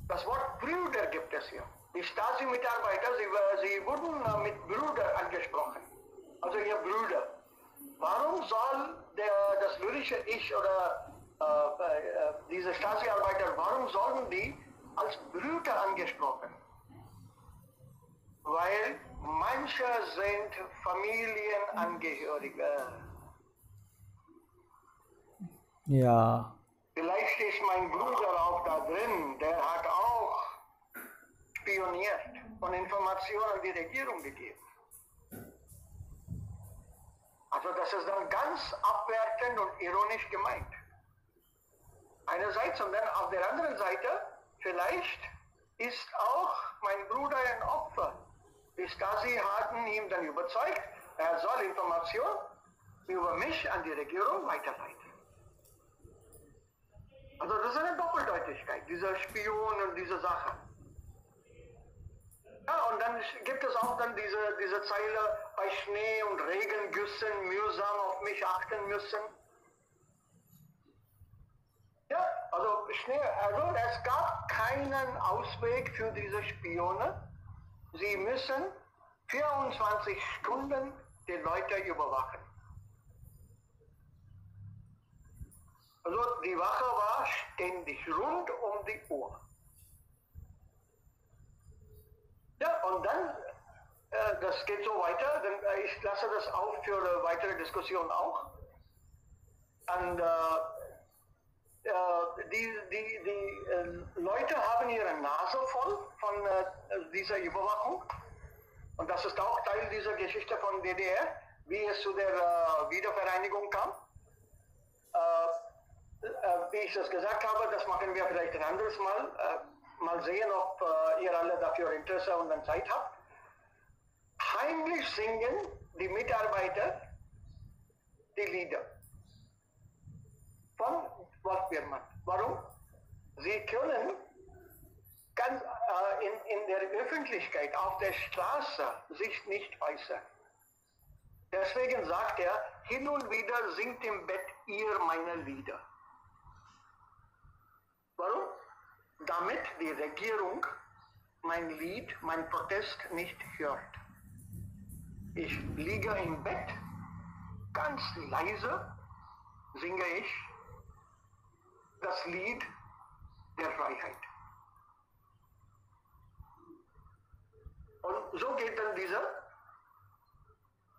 Das Wort Brüder gibt es hier. Die Stasi-Mitarbeiter, sie, äh, sie wurden äh, mit Brüder angesprochen. Also ihr Brüder. Warum soll der, das lyrische Ich oder äh, äh, diese Stasi-Arbeiter, warum sollen die als Brüder angesprochen? Weil manche sind Familienangehörige. Ja. Vielleicht ist mein Bruder auch da drin, der hat auch spioniert und Informationen an die Regierung gegeben. Also das ist dann ganz abwertend und ironisch gemeint. Einerseits und dann auf der anderen Seite, vielleicht ist auch mein Bruder ein Opfer. Die Stasi hatten ihn dann überzeugt, er soll Informationen über mich an die Regierung weiterleiten. Also das ist eine Doppeldeutigkeit, dieser Spion und diese Sache. Ja, und dann gibt es auch dann diese, diese Zeile, bei Schnee und Regengüssen mühsam auf mich achten müssen. Ja, also schnell, also es gab keinen Ausweg für diese Spione. Sie müssen 24 Stunden die Leute überwachen. Also die Wache war ständig rund um die Uhr. Ja, und dann, äh, das geht so weiter, denn, äh, ich lasse das auf für äh, weitere Diskussionen auch. Und äh, die, die, die äh, Leute haben ihre Nase voll von äh, dieser Überwachung. Und das ist auch Teil dieser Geschichte von DDR, wie es zu der äh, Wiedervereinigung kam. Äh, äh, wie ich das gesagt habe, das machen wir vielleicht ein anderes Mal. Äh, mal sehen, ob äh, ihr alle dafür Interesse und dann Zeit habt. Heimlich singen die Mitarbeiter die Lieder von Wolf Biermann. Warum? Sie können ganz, äh, in, in der Öffentlichkeit, auf der Straße sich nicht äußern. Deswegen sagt er, hin und wieder singt im Bett ihr meine Lieder. Warum? Damit die Regierung mein Lied, mein Protest nicht hört. Ich liege im Bett, ganz leise singe ich das Lied der Freiheit. Und so geht dann dieser,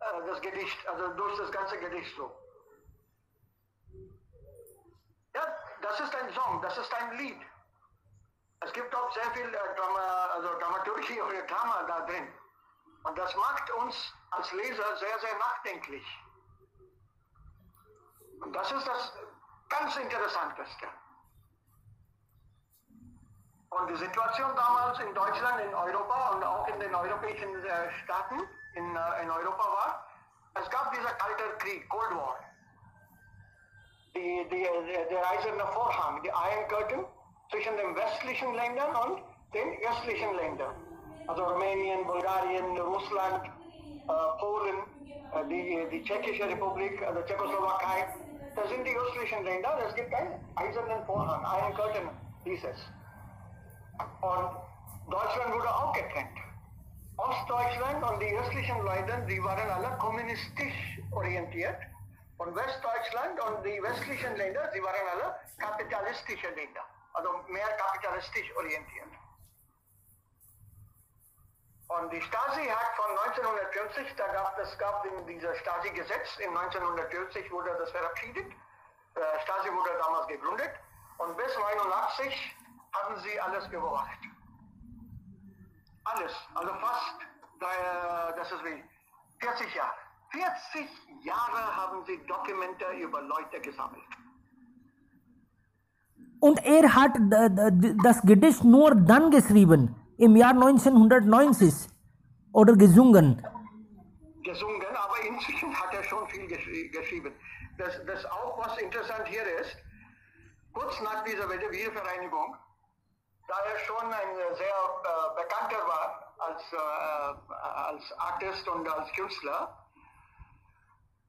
äh, das Gedicht, also durch das ganze Gedicht so. Ja, das ist ein Song, das ist ein Lied. Es gibt auch sehr viel äh, Drama, also Dramaturgie oder [LAUGHS] Drama da drin. Und das macht uns als Leser sehr, sehr nachdenklich. Und das ist das ganz Interessanteste. Und die Situation damals in Deutschland, in Europa und auch in den europäischen äh, Staaten in, äh, in Europa war, es gab dieser kalte Krieg, Cold War. Die, die, der, der eiserne Vorhang, die Iron Curtain zwischen den westlichen Ländern und den östlichen Ländern. Also Rumänien, Bulgarien, Russland, äh, Polen, äh, die, die Tschechische Republik, also Tschechoslowakei. Das sind die östlichen Länder. Es gibt einen eisernen Vorhang, Iron Curtain hieß es. Und Deutschland wurde auch getrennt. Ostdeutschland und die östlichen Länder, die waren alle kommunistisch orientiert. Und Westdeutschland und die westlichen Länder, die waren alle kapitalistische Länder. Also mehr kapitalistisch orientiert. Und die Stasi hat von 1940, da gab es gab in dieser Stasi-Gesetz, in 1940 wurde das verabschiedet. Äh, Stasi wurde damals gegründet und bis 1989 haben sie alles überwacht. Alles, also fast, äh, das ist wie 40 Jahre. 40 Jahre haben sie Dokumente über Leute gesammelt. Und er hat das Gedicht nur dann geschrieben, im Jahr 1990 oder gesungen. gesungen, aber inzwischen hat er schon viel geschri geschrieben. Das, das auch, was interessant hier ist, kurz nach dieser Wiedervereinigung, da er schon ein sehr äh, bekannter war als, äh, als Artist und als Künstler,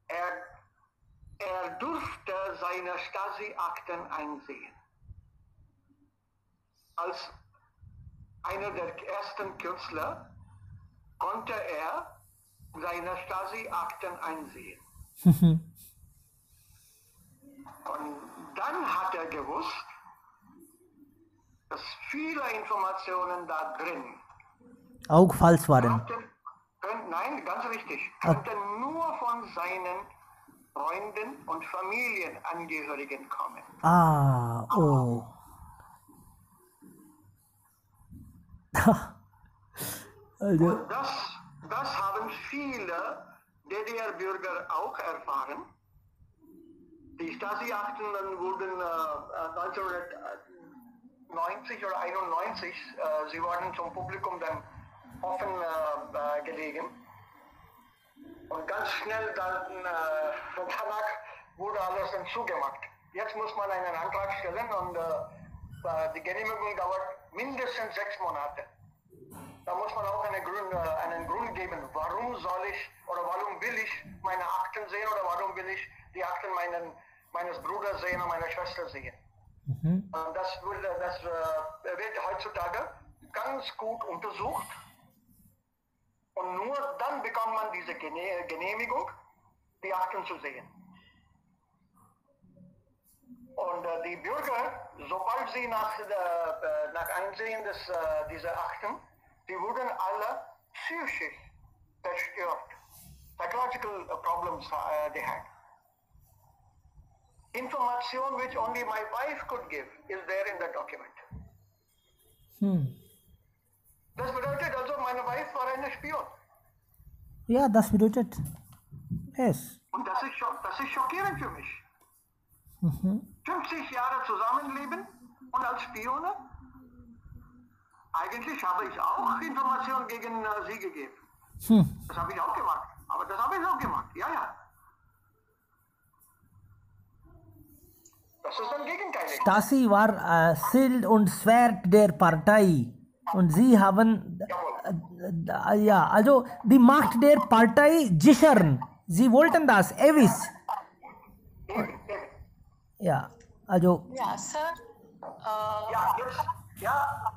er, er durfte seine Stasi-Akten einsehen. Als einer der ersten Künstler konnte er seine Stasi-Akten einsehen. [LAUGHS] Und dann hat er gewusst, dass viele Informationen da drin Auch falsch waren. könnten, nein, ganz richtig, könnten nur von seinen Freunden und Familienangehörigen kommen. Ah, oh. Und das, das haben viele DDR-Bürger auch erfahren. Die Stasi-Akten wurden äh, 1990 oder 91, äh, sie wurden zum Publikum dann offen äh, äh, gelegen. Und ganz schnell dann, äh, [LAUGHS] danach wurde alles dann zugemacht. Jetzt muss man einen Antrag stellen und äh, die Genehmigung dauert mindestens sechs Monate. Da muss man auch eine Grund, einen Grund geben, warum soll ich oder warum will ich meine Akten sehen oder warum will ich die Akten meinen, meines Bruders sehen und meiner Schwester sehen. mhm. Das, wurde, das äh, wird heutzutage ganz gut untersucht. Und nur dann bekommt man diese Gene- Genehmigung, die Akten zu sehen. Und äh, die Bürger, sobald sie nach, äh, äh, nach Einsehen des, äh, dieser Akten, die wurden alle psychisch zerstört. Psychological problems uh, they had. Information which only my wife could give is there in the document. Hm. Das bedeutet also, meine Wife war eine Spion. Ja, das bedeutet es. Und das ist, das ist schockierend für mich. Mhm. 50 Jahre zusammenleben und als Spione? Eigentlich habe ich auch Informationen gegen äh, sie gegeben. Hm. Das habe ich auch gemacht. Aber das habe ich auch gemacht. Ja, ja. Das ist dann gegenteilig. Stasi war äh, Schild und Schwert der Partei. Und sie haben, äh, ja, also die Macht der Partei sichern. Sie wollten das, ewig. Ja, also, Ja, Sir. Äh, Ja, jetzt, ja.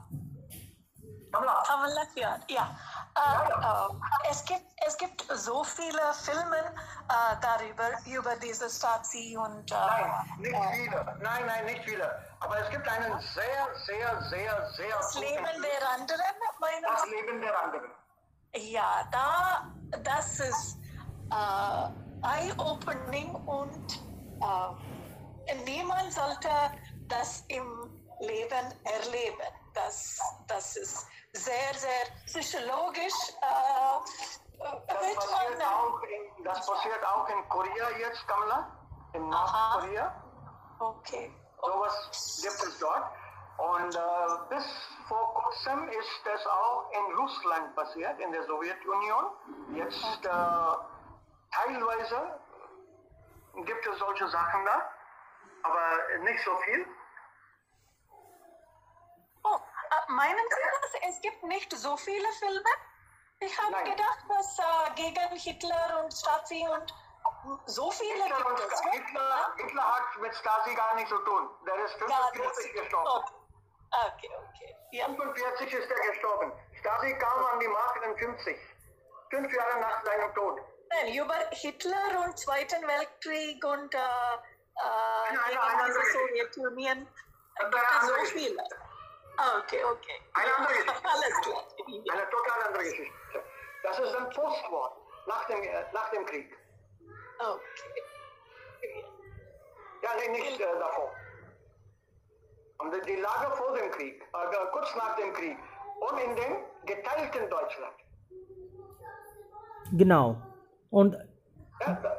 Kamala, Kamala hier. Ja. Äh, äh, es, gibt, es gibt so viele Filme äh, darüber, über diese Stasi und. Äh, nein, nicht viele. Nein, nein, nicht viele. Aber es gibt einen sehr, sehr, sehr, sehr das Leben Film, der anderen, meinen Das? Leben der anderen. Ja, da, das ist äh, eye-opening und äh, niemand sollte das im Leben erleben. Das, das ist sehr, sehr psychologisch. Äh, Das wird passiert, auch in, das passiert auch in Korea jetzt, Kamala. In. Nordkorea. okay. Sowas gibt es dort. Und äh, bis vor kurzem ist das auch in Russland passiert, in der Sowjetunion. Jetzt äh, teilweise gibt es solche Sachen da, aber nicht so viel. Oh, äh, meinen Sie das? Es gibt nicht so viele Filme? Ich habe Nein. gedacht, dass äh, gegen Hitler und Stasi und so viele Hitler, gibt es. Hitler, Hitler hat mit Stasi gar nichts zu tun. Der ist Ja, das 45 gestorben. Okay, okay. Ja. 45 ist er gestorben. Stasi kam an die Macht in 50. Fünf Jahre nach seinem Tod. Nein, über Hitler und Zweiten Weltkrieg und äh, gegen Sowjetunion Das gibt so viele. Ah, Okay, okay. Eine andere Geschichte. Alles klar. Eine total andere Geschichte. Das ist ein Postwort nach dem, nach dem Krieg. Okay. Ja, nee, nicht äh, davor. Und die- Lage vor dem Krieg, äh, kurz nach dem Krieg und in dem geteilten Deutschland. genau. Und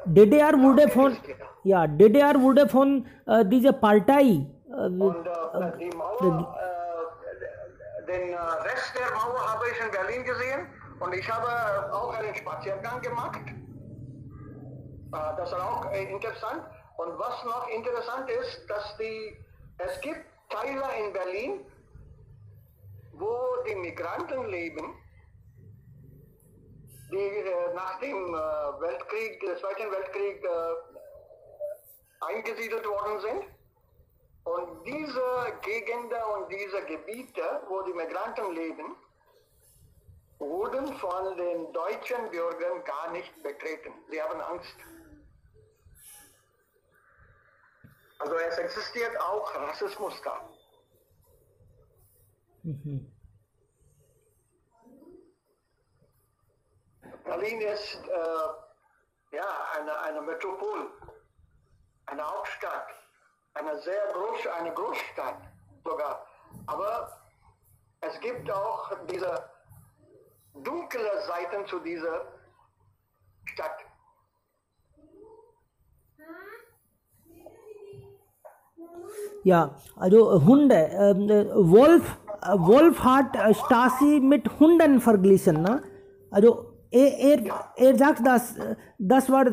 DDR wurde von, ja, DDR von äh, dieser Partei, äh, Und äh, die Mauer, äh, den äh, Rest der Mauer habe ich in Berlin gesehen und ich habe auch einen Spaziergang gemacht. Äh, das war auch äh, interessant. Und was noch interessant ist, dass die, es gibt Teile in Berlin, wo die Migranten leben, die äh, nach dem äh, Weltkrieg, des Zweiten Weltkrieg äh, eingesiedelt worden sind. Und diese Gegenden und diese Gebiete, wo die Migranten leben, wurden von den deutschen Bürgern gar nicht betreten. Sie haben Angst. Also es existiert auch Rassismus da. Berlin ist äh, ja, eine, eine Metropol, eine Hauptstadt, eine sehr groß, eine Großstadt sogar. Aber es gibt auch diese dunkle Seiten zu dieser Stadt. ja, also äh, Hunde, ähm, äh, Wolf, äh, Wolf hat äh, Stasi mit Hunden verglichen, ne? Also er, er, er sagt, dass das war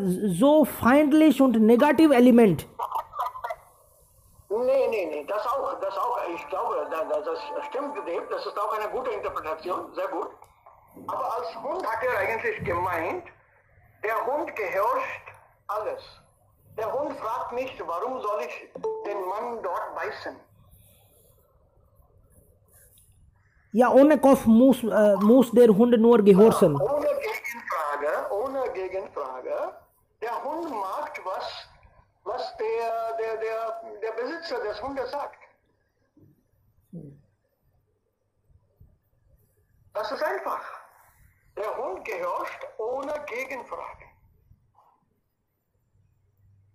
so feindlich und negativ Element. Nee, nee, nee, das auch, das auch. Ich glaube, da- da- das stimmt, Dave, das ist auch eine gute Interpretation, sehr gut. Aber als Hund hat er eigentlich gemeint, der Hund gehorcht alles. Der Hund fragt nicht, warum soll ich den Mann dort beißen? Ja, ohne Kopf muss, äh, muss der Hund nur gehorchen. Ohne Gegenfrage, ohne Gegenfrage. Der Hund mag, was, was der, der, der, der Besitzer des Hundes sagt. Das ist einfach. Der Hund gehorcht ohne Gegenfrage.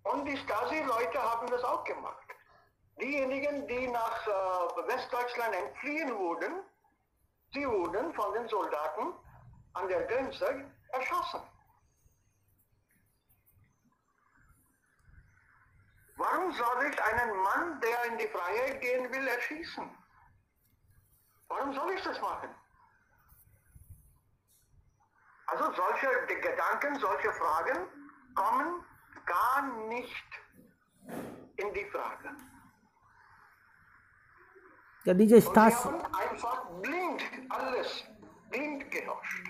Und die Stasi-Leute haben das auch gemacht. Diejenigen, die nach äh, Westdeutschland entfliehen wurden, sie wurden von den Soldaten an der Grenze erschossen. Warum soll ich einen Mann, der in die Freiheit gehen will, erschießen? Warum soll ich das machen? Also solche Gedanken, solche Fragen kommen gar nicht in die Frage. Ja, diese Und sie Stasi, haben einfach blind alles blind gehorcht.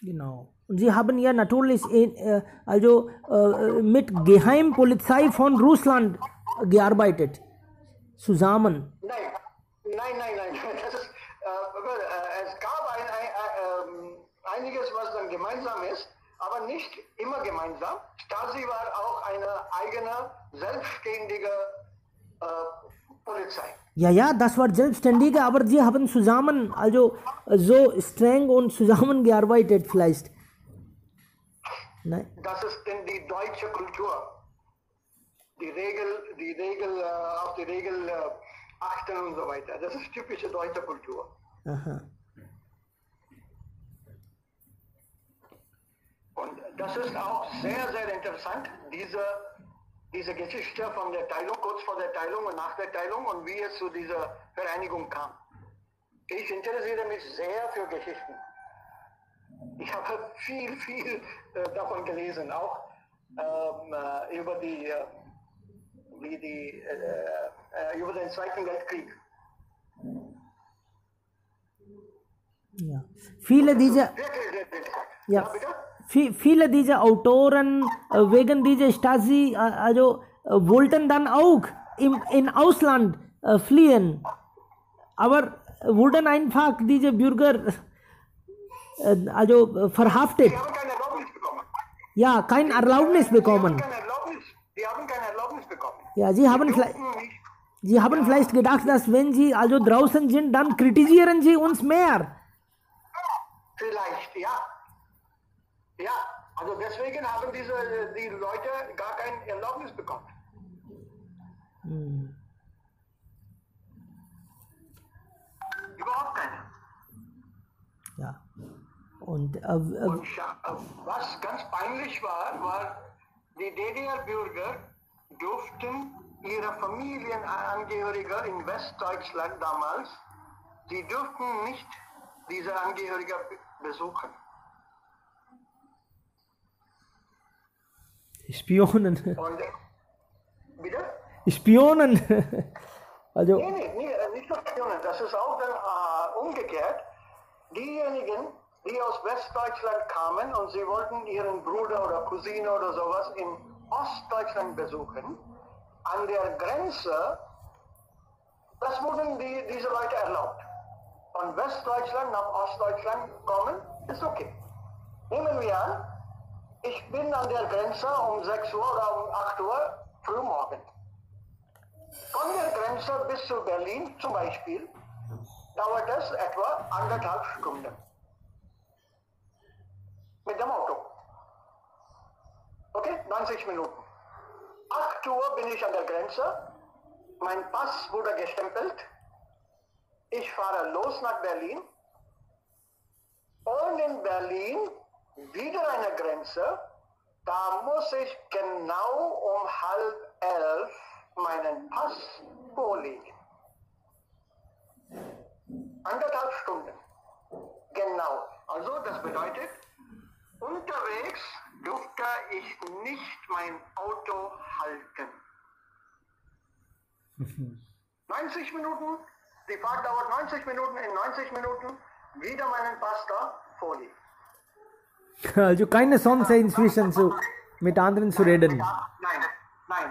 genau. Und sie haben ja natürlich in, äh, also äh, mit Geheimpolizei von Russland gearbeitet. Zusammen. Nein, nein, nein, nein. [LAUGHS] Das ist, äh, äh, es gab ein, ein, ein, ähm, einiges, was dann gemeinsam ist, aber nicht immer gemeinsam. Stasi war auch eine eigene, selbstständige äh, Polizei. Ja, ja, das war Selbstständige, aber sie haben zusammen, also so streng und zusammengearbeitet vielleicht. Nein. Das ist in die deutsche Kultur. Die Regel, die Regel, äh, auf die Regel äh, achten und so weiter. Das ist typische deutsche Kultur. Aha. Und das ist auch sehr, sehr interessant, diese, diese Geschichte von der Teilung, kurz vor der Teilung und nach der Teilung und wie es zu dieser Vereinigung kam. Ich interessiere mich sehr für Geschichten. Ich habe viel, viel äh, davon gelesen, auch ähm, äh, über die, äh, wie die, äh, äh, über den Zweiten Weltkrieg. Ja. Viele dieser, interessant. ja, bitte? vi- viele dieser Autoren äh, wegen dieser Stasi, äh, also äh, wollten dann auch im in Ausland äh, fliehen, aber wurden einfach diese Bürger äh, also äh, verhaftet. Die haben keine Erlaubnis bekommen. Ja, kein Erlaubnis Die bekommen. haben keine Erlaubnis, die haben keine Erlaubnis bekommen. Ja, sie haben Die vielleicht durften nicht Sie haben vielleicht gedacht, dass wenn Sie also draußen sind, dann kritisieren Sie uns mehr. Vielleicht, ja. Ja, also deswegen haben diese die Leute gar kein Erlaubnis bekommen. Überhaupt keine. Ja. Und äh, äh, Und äh, was ganz peinlich war, war, die DDR-Bürger durften ihre Familienangehörige in Westdeutschland damals, die durften nicht diese Angehörige be- besuchen. Spionen. Und bitte? Spionen. Also, Nee, nee, nee, äh, nicht nur Spionen. Das ist auch dann äh, umgekehrt. Diejenigen, die aus Westdeutschland kamen und sie wollten ihren Bruder oder Cousine oder sowas in Ostdeutschland besuchen, an der Grenze, das wurden die, diese Leute erlaubt. Von Westdeutschland nach Ostdeutschland kommen, ist okay. Nehmen wir an, ich bin an der Grenze um 6 Uhr oder um 8 Uhr früh morgens. Von der Grenze bis zu Berlin zum Beispiel dauert es etwa anderthalb Stunden. Mit dem Auto. Okay, 90 Minuten. 8 Uhr bin ich an der Grenze. Mein Pass wurde gestempelt. Ich fahre los nach Berlin. Und in Berlin wieder eine Grenze. Da muss ich genau um halb elf meinen Pass vorlegen. Anderthalb Stunden. Genau. Also das bedeutet, unterwegs durfte ich nicht mein Auto halten. [LAUGHS] 90 Minuten, die Fahrt dauert 90 Minuten, in 90 Minuten wieder meinen Pass da vorlegen. Also keine Chance inzwischen zu, mit anderen zu reden. Nein, nein. Nein.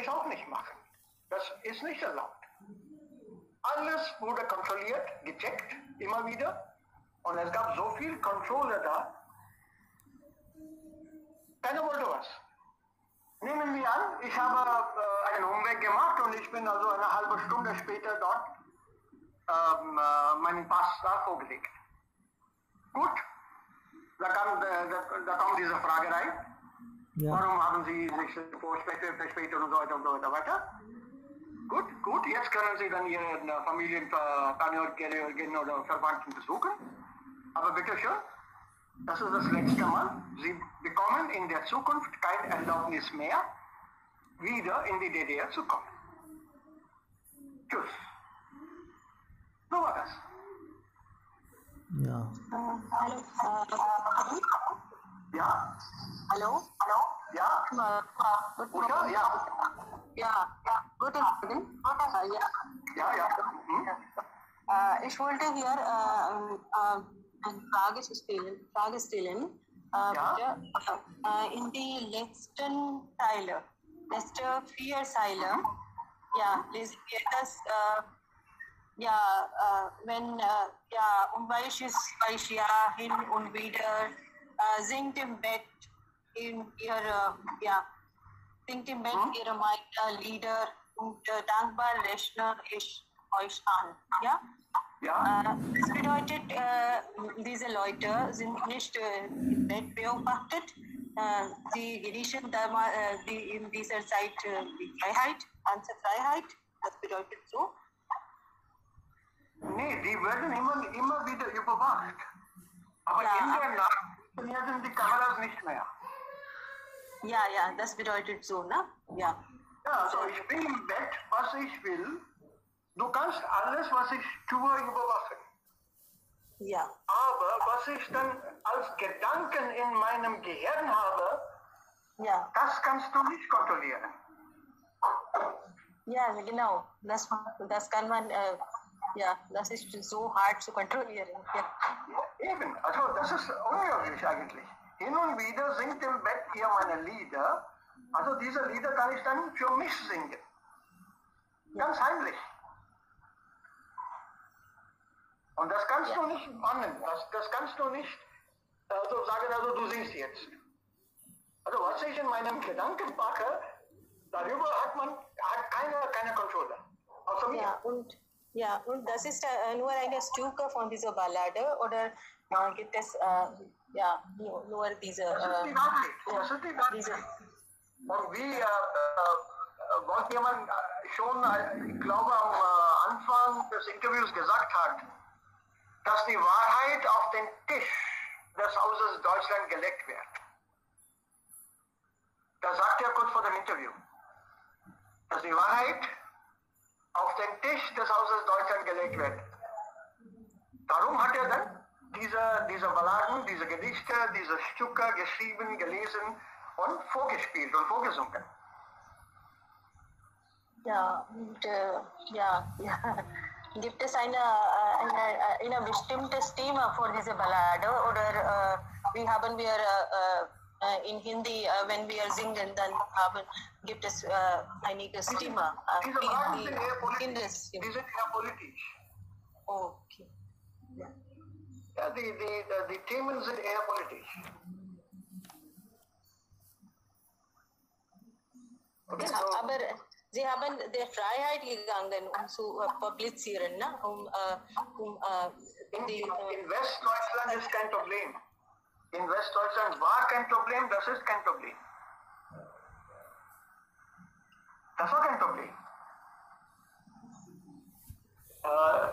ich auch nicht machen. Das ist nicht erlaubt. Alles wurde kontrolliert, gecheckt, immer wieder. Und es gab so viel Controller da. Keiner wollte was. Nehmen wir an, ich habe äh, einen Umweg gemacht und ich bin also eine halbe Stunde später dort ähm, äh, meinen Pass da vorgelegt. Gut, da, kam, äh, da, da kommt diese Frage rein. Ja. Warum haben Sie sich verspätet, verspätet und so weiter und so weiter weiter? Gut, gut, jetzt können Sie dann Ihren äh, Familienangehörigen oder Verwandten besuchen. Aber bitte schön, das ist das letzte Mal. Sie bekommen in der Zukunft kein Erlaubnis mehr, wieder in die DDR zu kommen. Tschüss. So war das. Ja. Hallo. Äh, Ja? hallo. Hallo? Ja? Äh, Guten Oder? Morgen. Ja. Ja, ja, guten Morgen. Äh, ja. Ja, ja. Hm? Äh, ich wollte hier äh, äh, eine Frage zu stellen. Äh, Ja. äh, in die letzten Teile, letzte vier Teile, ja, lesen wir das, äh, ja, äh, wenn, äh, ja, um welches, welches Jahr hin und wieder äh, singt im Bett in ihre, ja, singt im Bett ihre meine Lieder und dankbar rechne ich euch an, ja? Ja? Äh, Das bedeutet, äh, diese Leute sind nicht äh, im Bett beobachtet. Äh, sie genießen damals, äh, die in dieser Zeit äh, die Freiheit, ganze Freiheit. Das bedeutet so. Nee, die werden immer, immer wieder überwacht. Aber Ja, in der Nacht funktionieren die Kameras nicht mehr. Ja, ja, das bedeutet so, ne? Ja. Ja, also ich bin im Bett, was ich will. Du kannst alles, was ich tue, überwachen. Ja, Aber was ich dann als Gedanken in meinem Gehirn habe, ja, das kannst du nicht kontrollieren. ja, genau. Das, das kann man, äh, ja, das ist so hart zu kontrollieren. Ja, Eben, also das ist unmöglich eigentlich. Hin und wieder singt im Bett ihr meine Lieder. Also diese Lieder kann ich dann für mich singen. Ganz heimlich. Und das kannst du nicht bannen. Das, das kannst du nicht also sagen, also du singst jetzt. Also was ich in meinem Gedanken packe, darüber hat man hat keiner keine Kontrolle. Außer mir. ja, und, ja, und das ist äh, nur eine Stücke von dieser Ballade oder äh, gibt es äh, ja, nur, nur diese, Das ist die äh, Wahrheit. Das ist die diese Und wie äh, äh, was jemand schon, äh, ich glaube, am Anfang des Interviews gesagt hat, dass die Wahrheit auf den Tisch des Hauses Deutschland gelegt wird. Das sagt er kurz vor dem Interview. Dass die Wahrheit auf den Tisch des Hauses Deutschland gelegt wird. Darum hat er dann diese, diese Balladen, diese Gedichte, diese Stücke geschrieben, gelesen und vorgespielt und vorgesungen. Ja, und, äh, ja, [LAUGHS] ja. Gibt es eine, äh, eine, äh, ein bestimmtes Thema für diese Ballade oder äh, wie haben wir äh, äh, in Hindi, äh, wenn wir singen, dann haben, gibt es äh, einiges Thema. Äh, Diese Balladen wie- sind eher wie politisch. Kindes- Die sind eher politisch. Okay. Ja, die, die, die Themen sind eher politisch. Okay, Ja, so, aber Sie haben der Freiheit gegangen, um zu äh, publizieren, ne? um, äh, um in, die, in, äh, in Westdeutschland ist kein Problem. In Westdeutschland war kein Problem, das ist kein Problem. Das war kein Problem. Äh,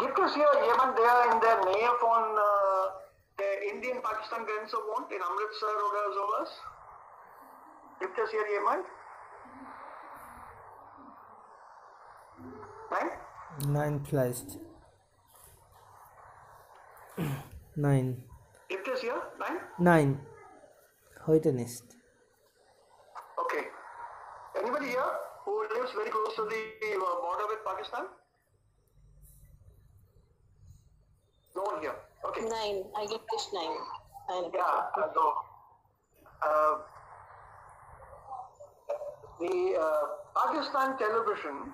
gibt es hier jemanden, der in der Nähe von äh, der Indien-Pakistan-Grenze wohnt, in Amritsar oder sowas? Gibt es hier jemand? Nein? Nein, vielleicht. Nein. Gibt es hier? Nein? Nein. Heute nicht. Okay. Anybody here who lives very close to the uh, border with Pakistan? No one here. Okay. nein, eigentlich nein. nein. Ja, also äh, the uh, Pakistan television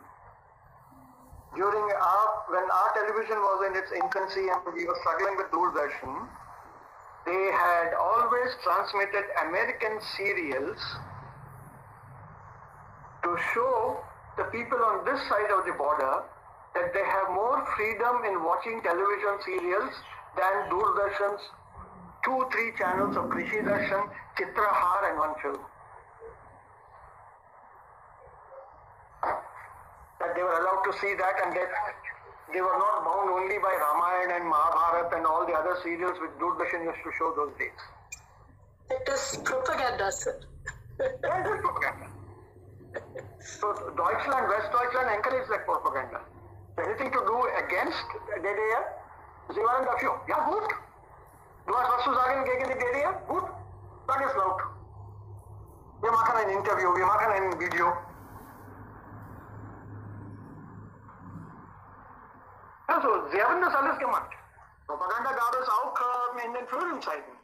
during our when our television was in its infancy and we were struggling with Doordarshan, they had always transmitted American serials to show the people on this side of the border that they have more freedom in watching television serials than Doordarshan's two, three channels of Krishi Darshan, Chitrahar and one film. That they were allowed to see that and that they were not bound only by Ramayana and Mahabharata and all the other serials which Doordarshan used to show those days. It is propaganda, sir. Yeah, it is propaganda. So Deutschland, West Deutschland encouraged that propaganda. Anything to do against DDR? Sie waren dafür. Ja, gut. Du hast was zu sagen gegen die DDR? Gut. Sag es laut. Wir machen ein Interview, wir machen ein Video. Also, sie haben das alles gemacht. Propaganda gab es auch äh, in den früheren Zeiten.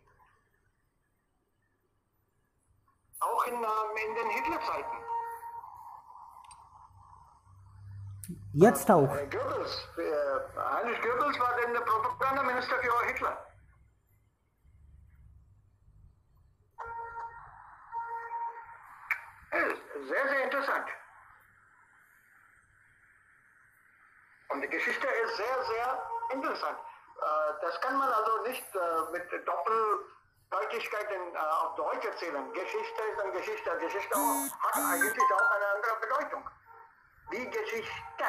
Auch in, äh, in den Hitlerzeiten. Jetzt auch. Äh, Goebbels, äh, Heinrich Goebbels war dann der Propagandaminister für Hitler. Ja, Sehr, sehr interessant. Und die Geschichte ist sehr, sehr interessant. Äh, Das kann man also nicht äh, mit Doppeldeutigkeit in, äh, auf Deutsch erzählen. Geschichte ist eine Geschichte. Geschichte hat eigentlich auch eine andere Bedeutung. Die Geschichte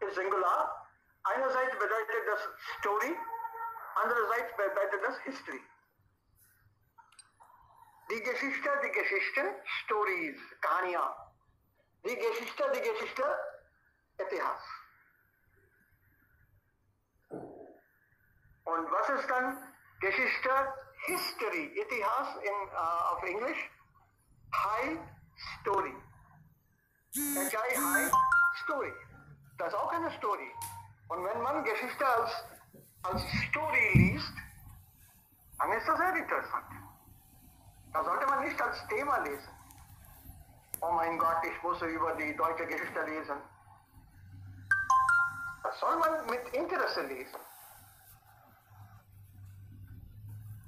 ist Singular. Einerseits bedeutet das Story, andererseits bedeutet das History. Die Geschichte, die Geschichten, Stories, Kania. Die Geschichte, die Geschichte, Etihas. Und was ist dann Geschichte, History, Etihas in, äh, auf Englisch? High Story. HI High Story. Das ist auch eine Story. Und wenn man Geschichte als, als Story liest, dann ist das sehr interessant. Da sollte man nicht als Thema lesen. Oh mein Gott, ich muss über die deutsche Geschichte lesen. Das soll man mit Interesse lesen.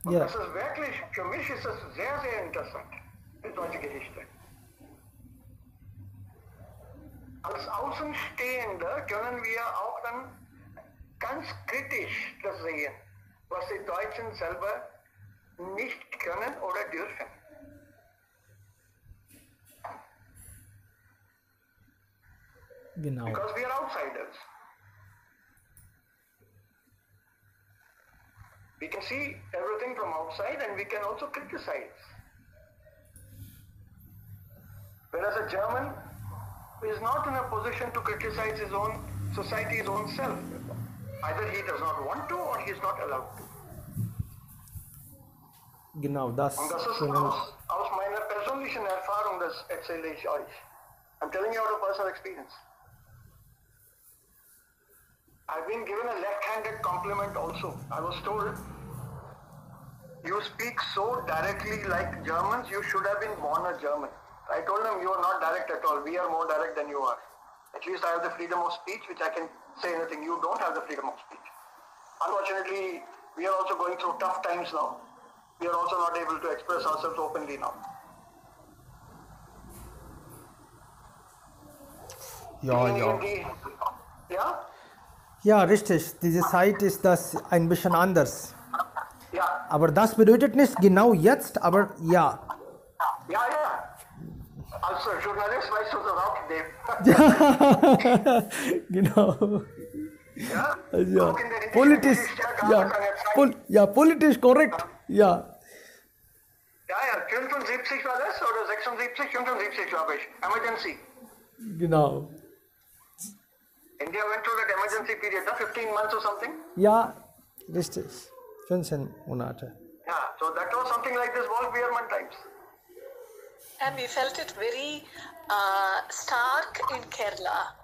Und Ja. das ist wirklich, für mich ist das sehr, sehr interessant, die deutsche Geschichte. Als Außenstehende können wir auch dann ganz kritisch das sehen, was die Deutschen selber nicht können oder dürfen. Genau. Because we are outsiders. We can see everything from outside and we can also criticize. Whereas a German is not in a position to criticize his own society, his own self. Either he does not want to or he is not allowed to. Genau, das Und das ist aus, aus meiner persönlichen Erfahrung, das erzähle ich euch. I'm telling you out of personal experience. I've been given a left-handed compliment also. I was told, you speak so directly like Germans, you should have been born a German. I told them, you are not direct at all. We are more direct than you are. At least I have the freedom of speech, which I can say anything. You don't have the freedom of speech. Unfortunately, we are also going through tough times now. We are also not able to express ourselves openly now. Ja. Diejenigen, die- Ja? Richtig. Diese Zeit ist das ein bisschen anders. Ja, Aber das bedeutet nicht genau jetzt, aber ja. ja, ja. Als Journalist weißt du das auch, Dave. [LAUGHS] genau. Ja? Also, ja. Politisch, ja, pol ja, politisch korrekt. Ja, Ja, ja, 75 war das oder 76, 75 glaube ich. Emergency. genau. India went through that emergency period, no? 15 months or something. Yeah, this is 15 Monate. Yeah, so that was something like this Wall Beerman times. And we felt it very uh, stark in Kerala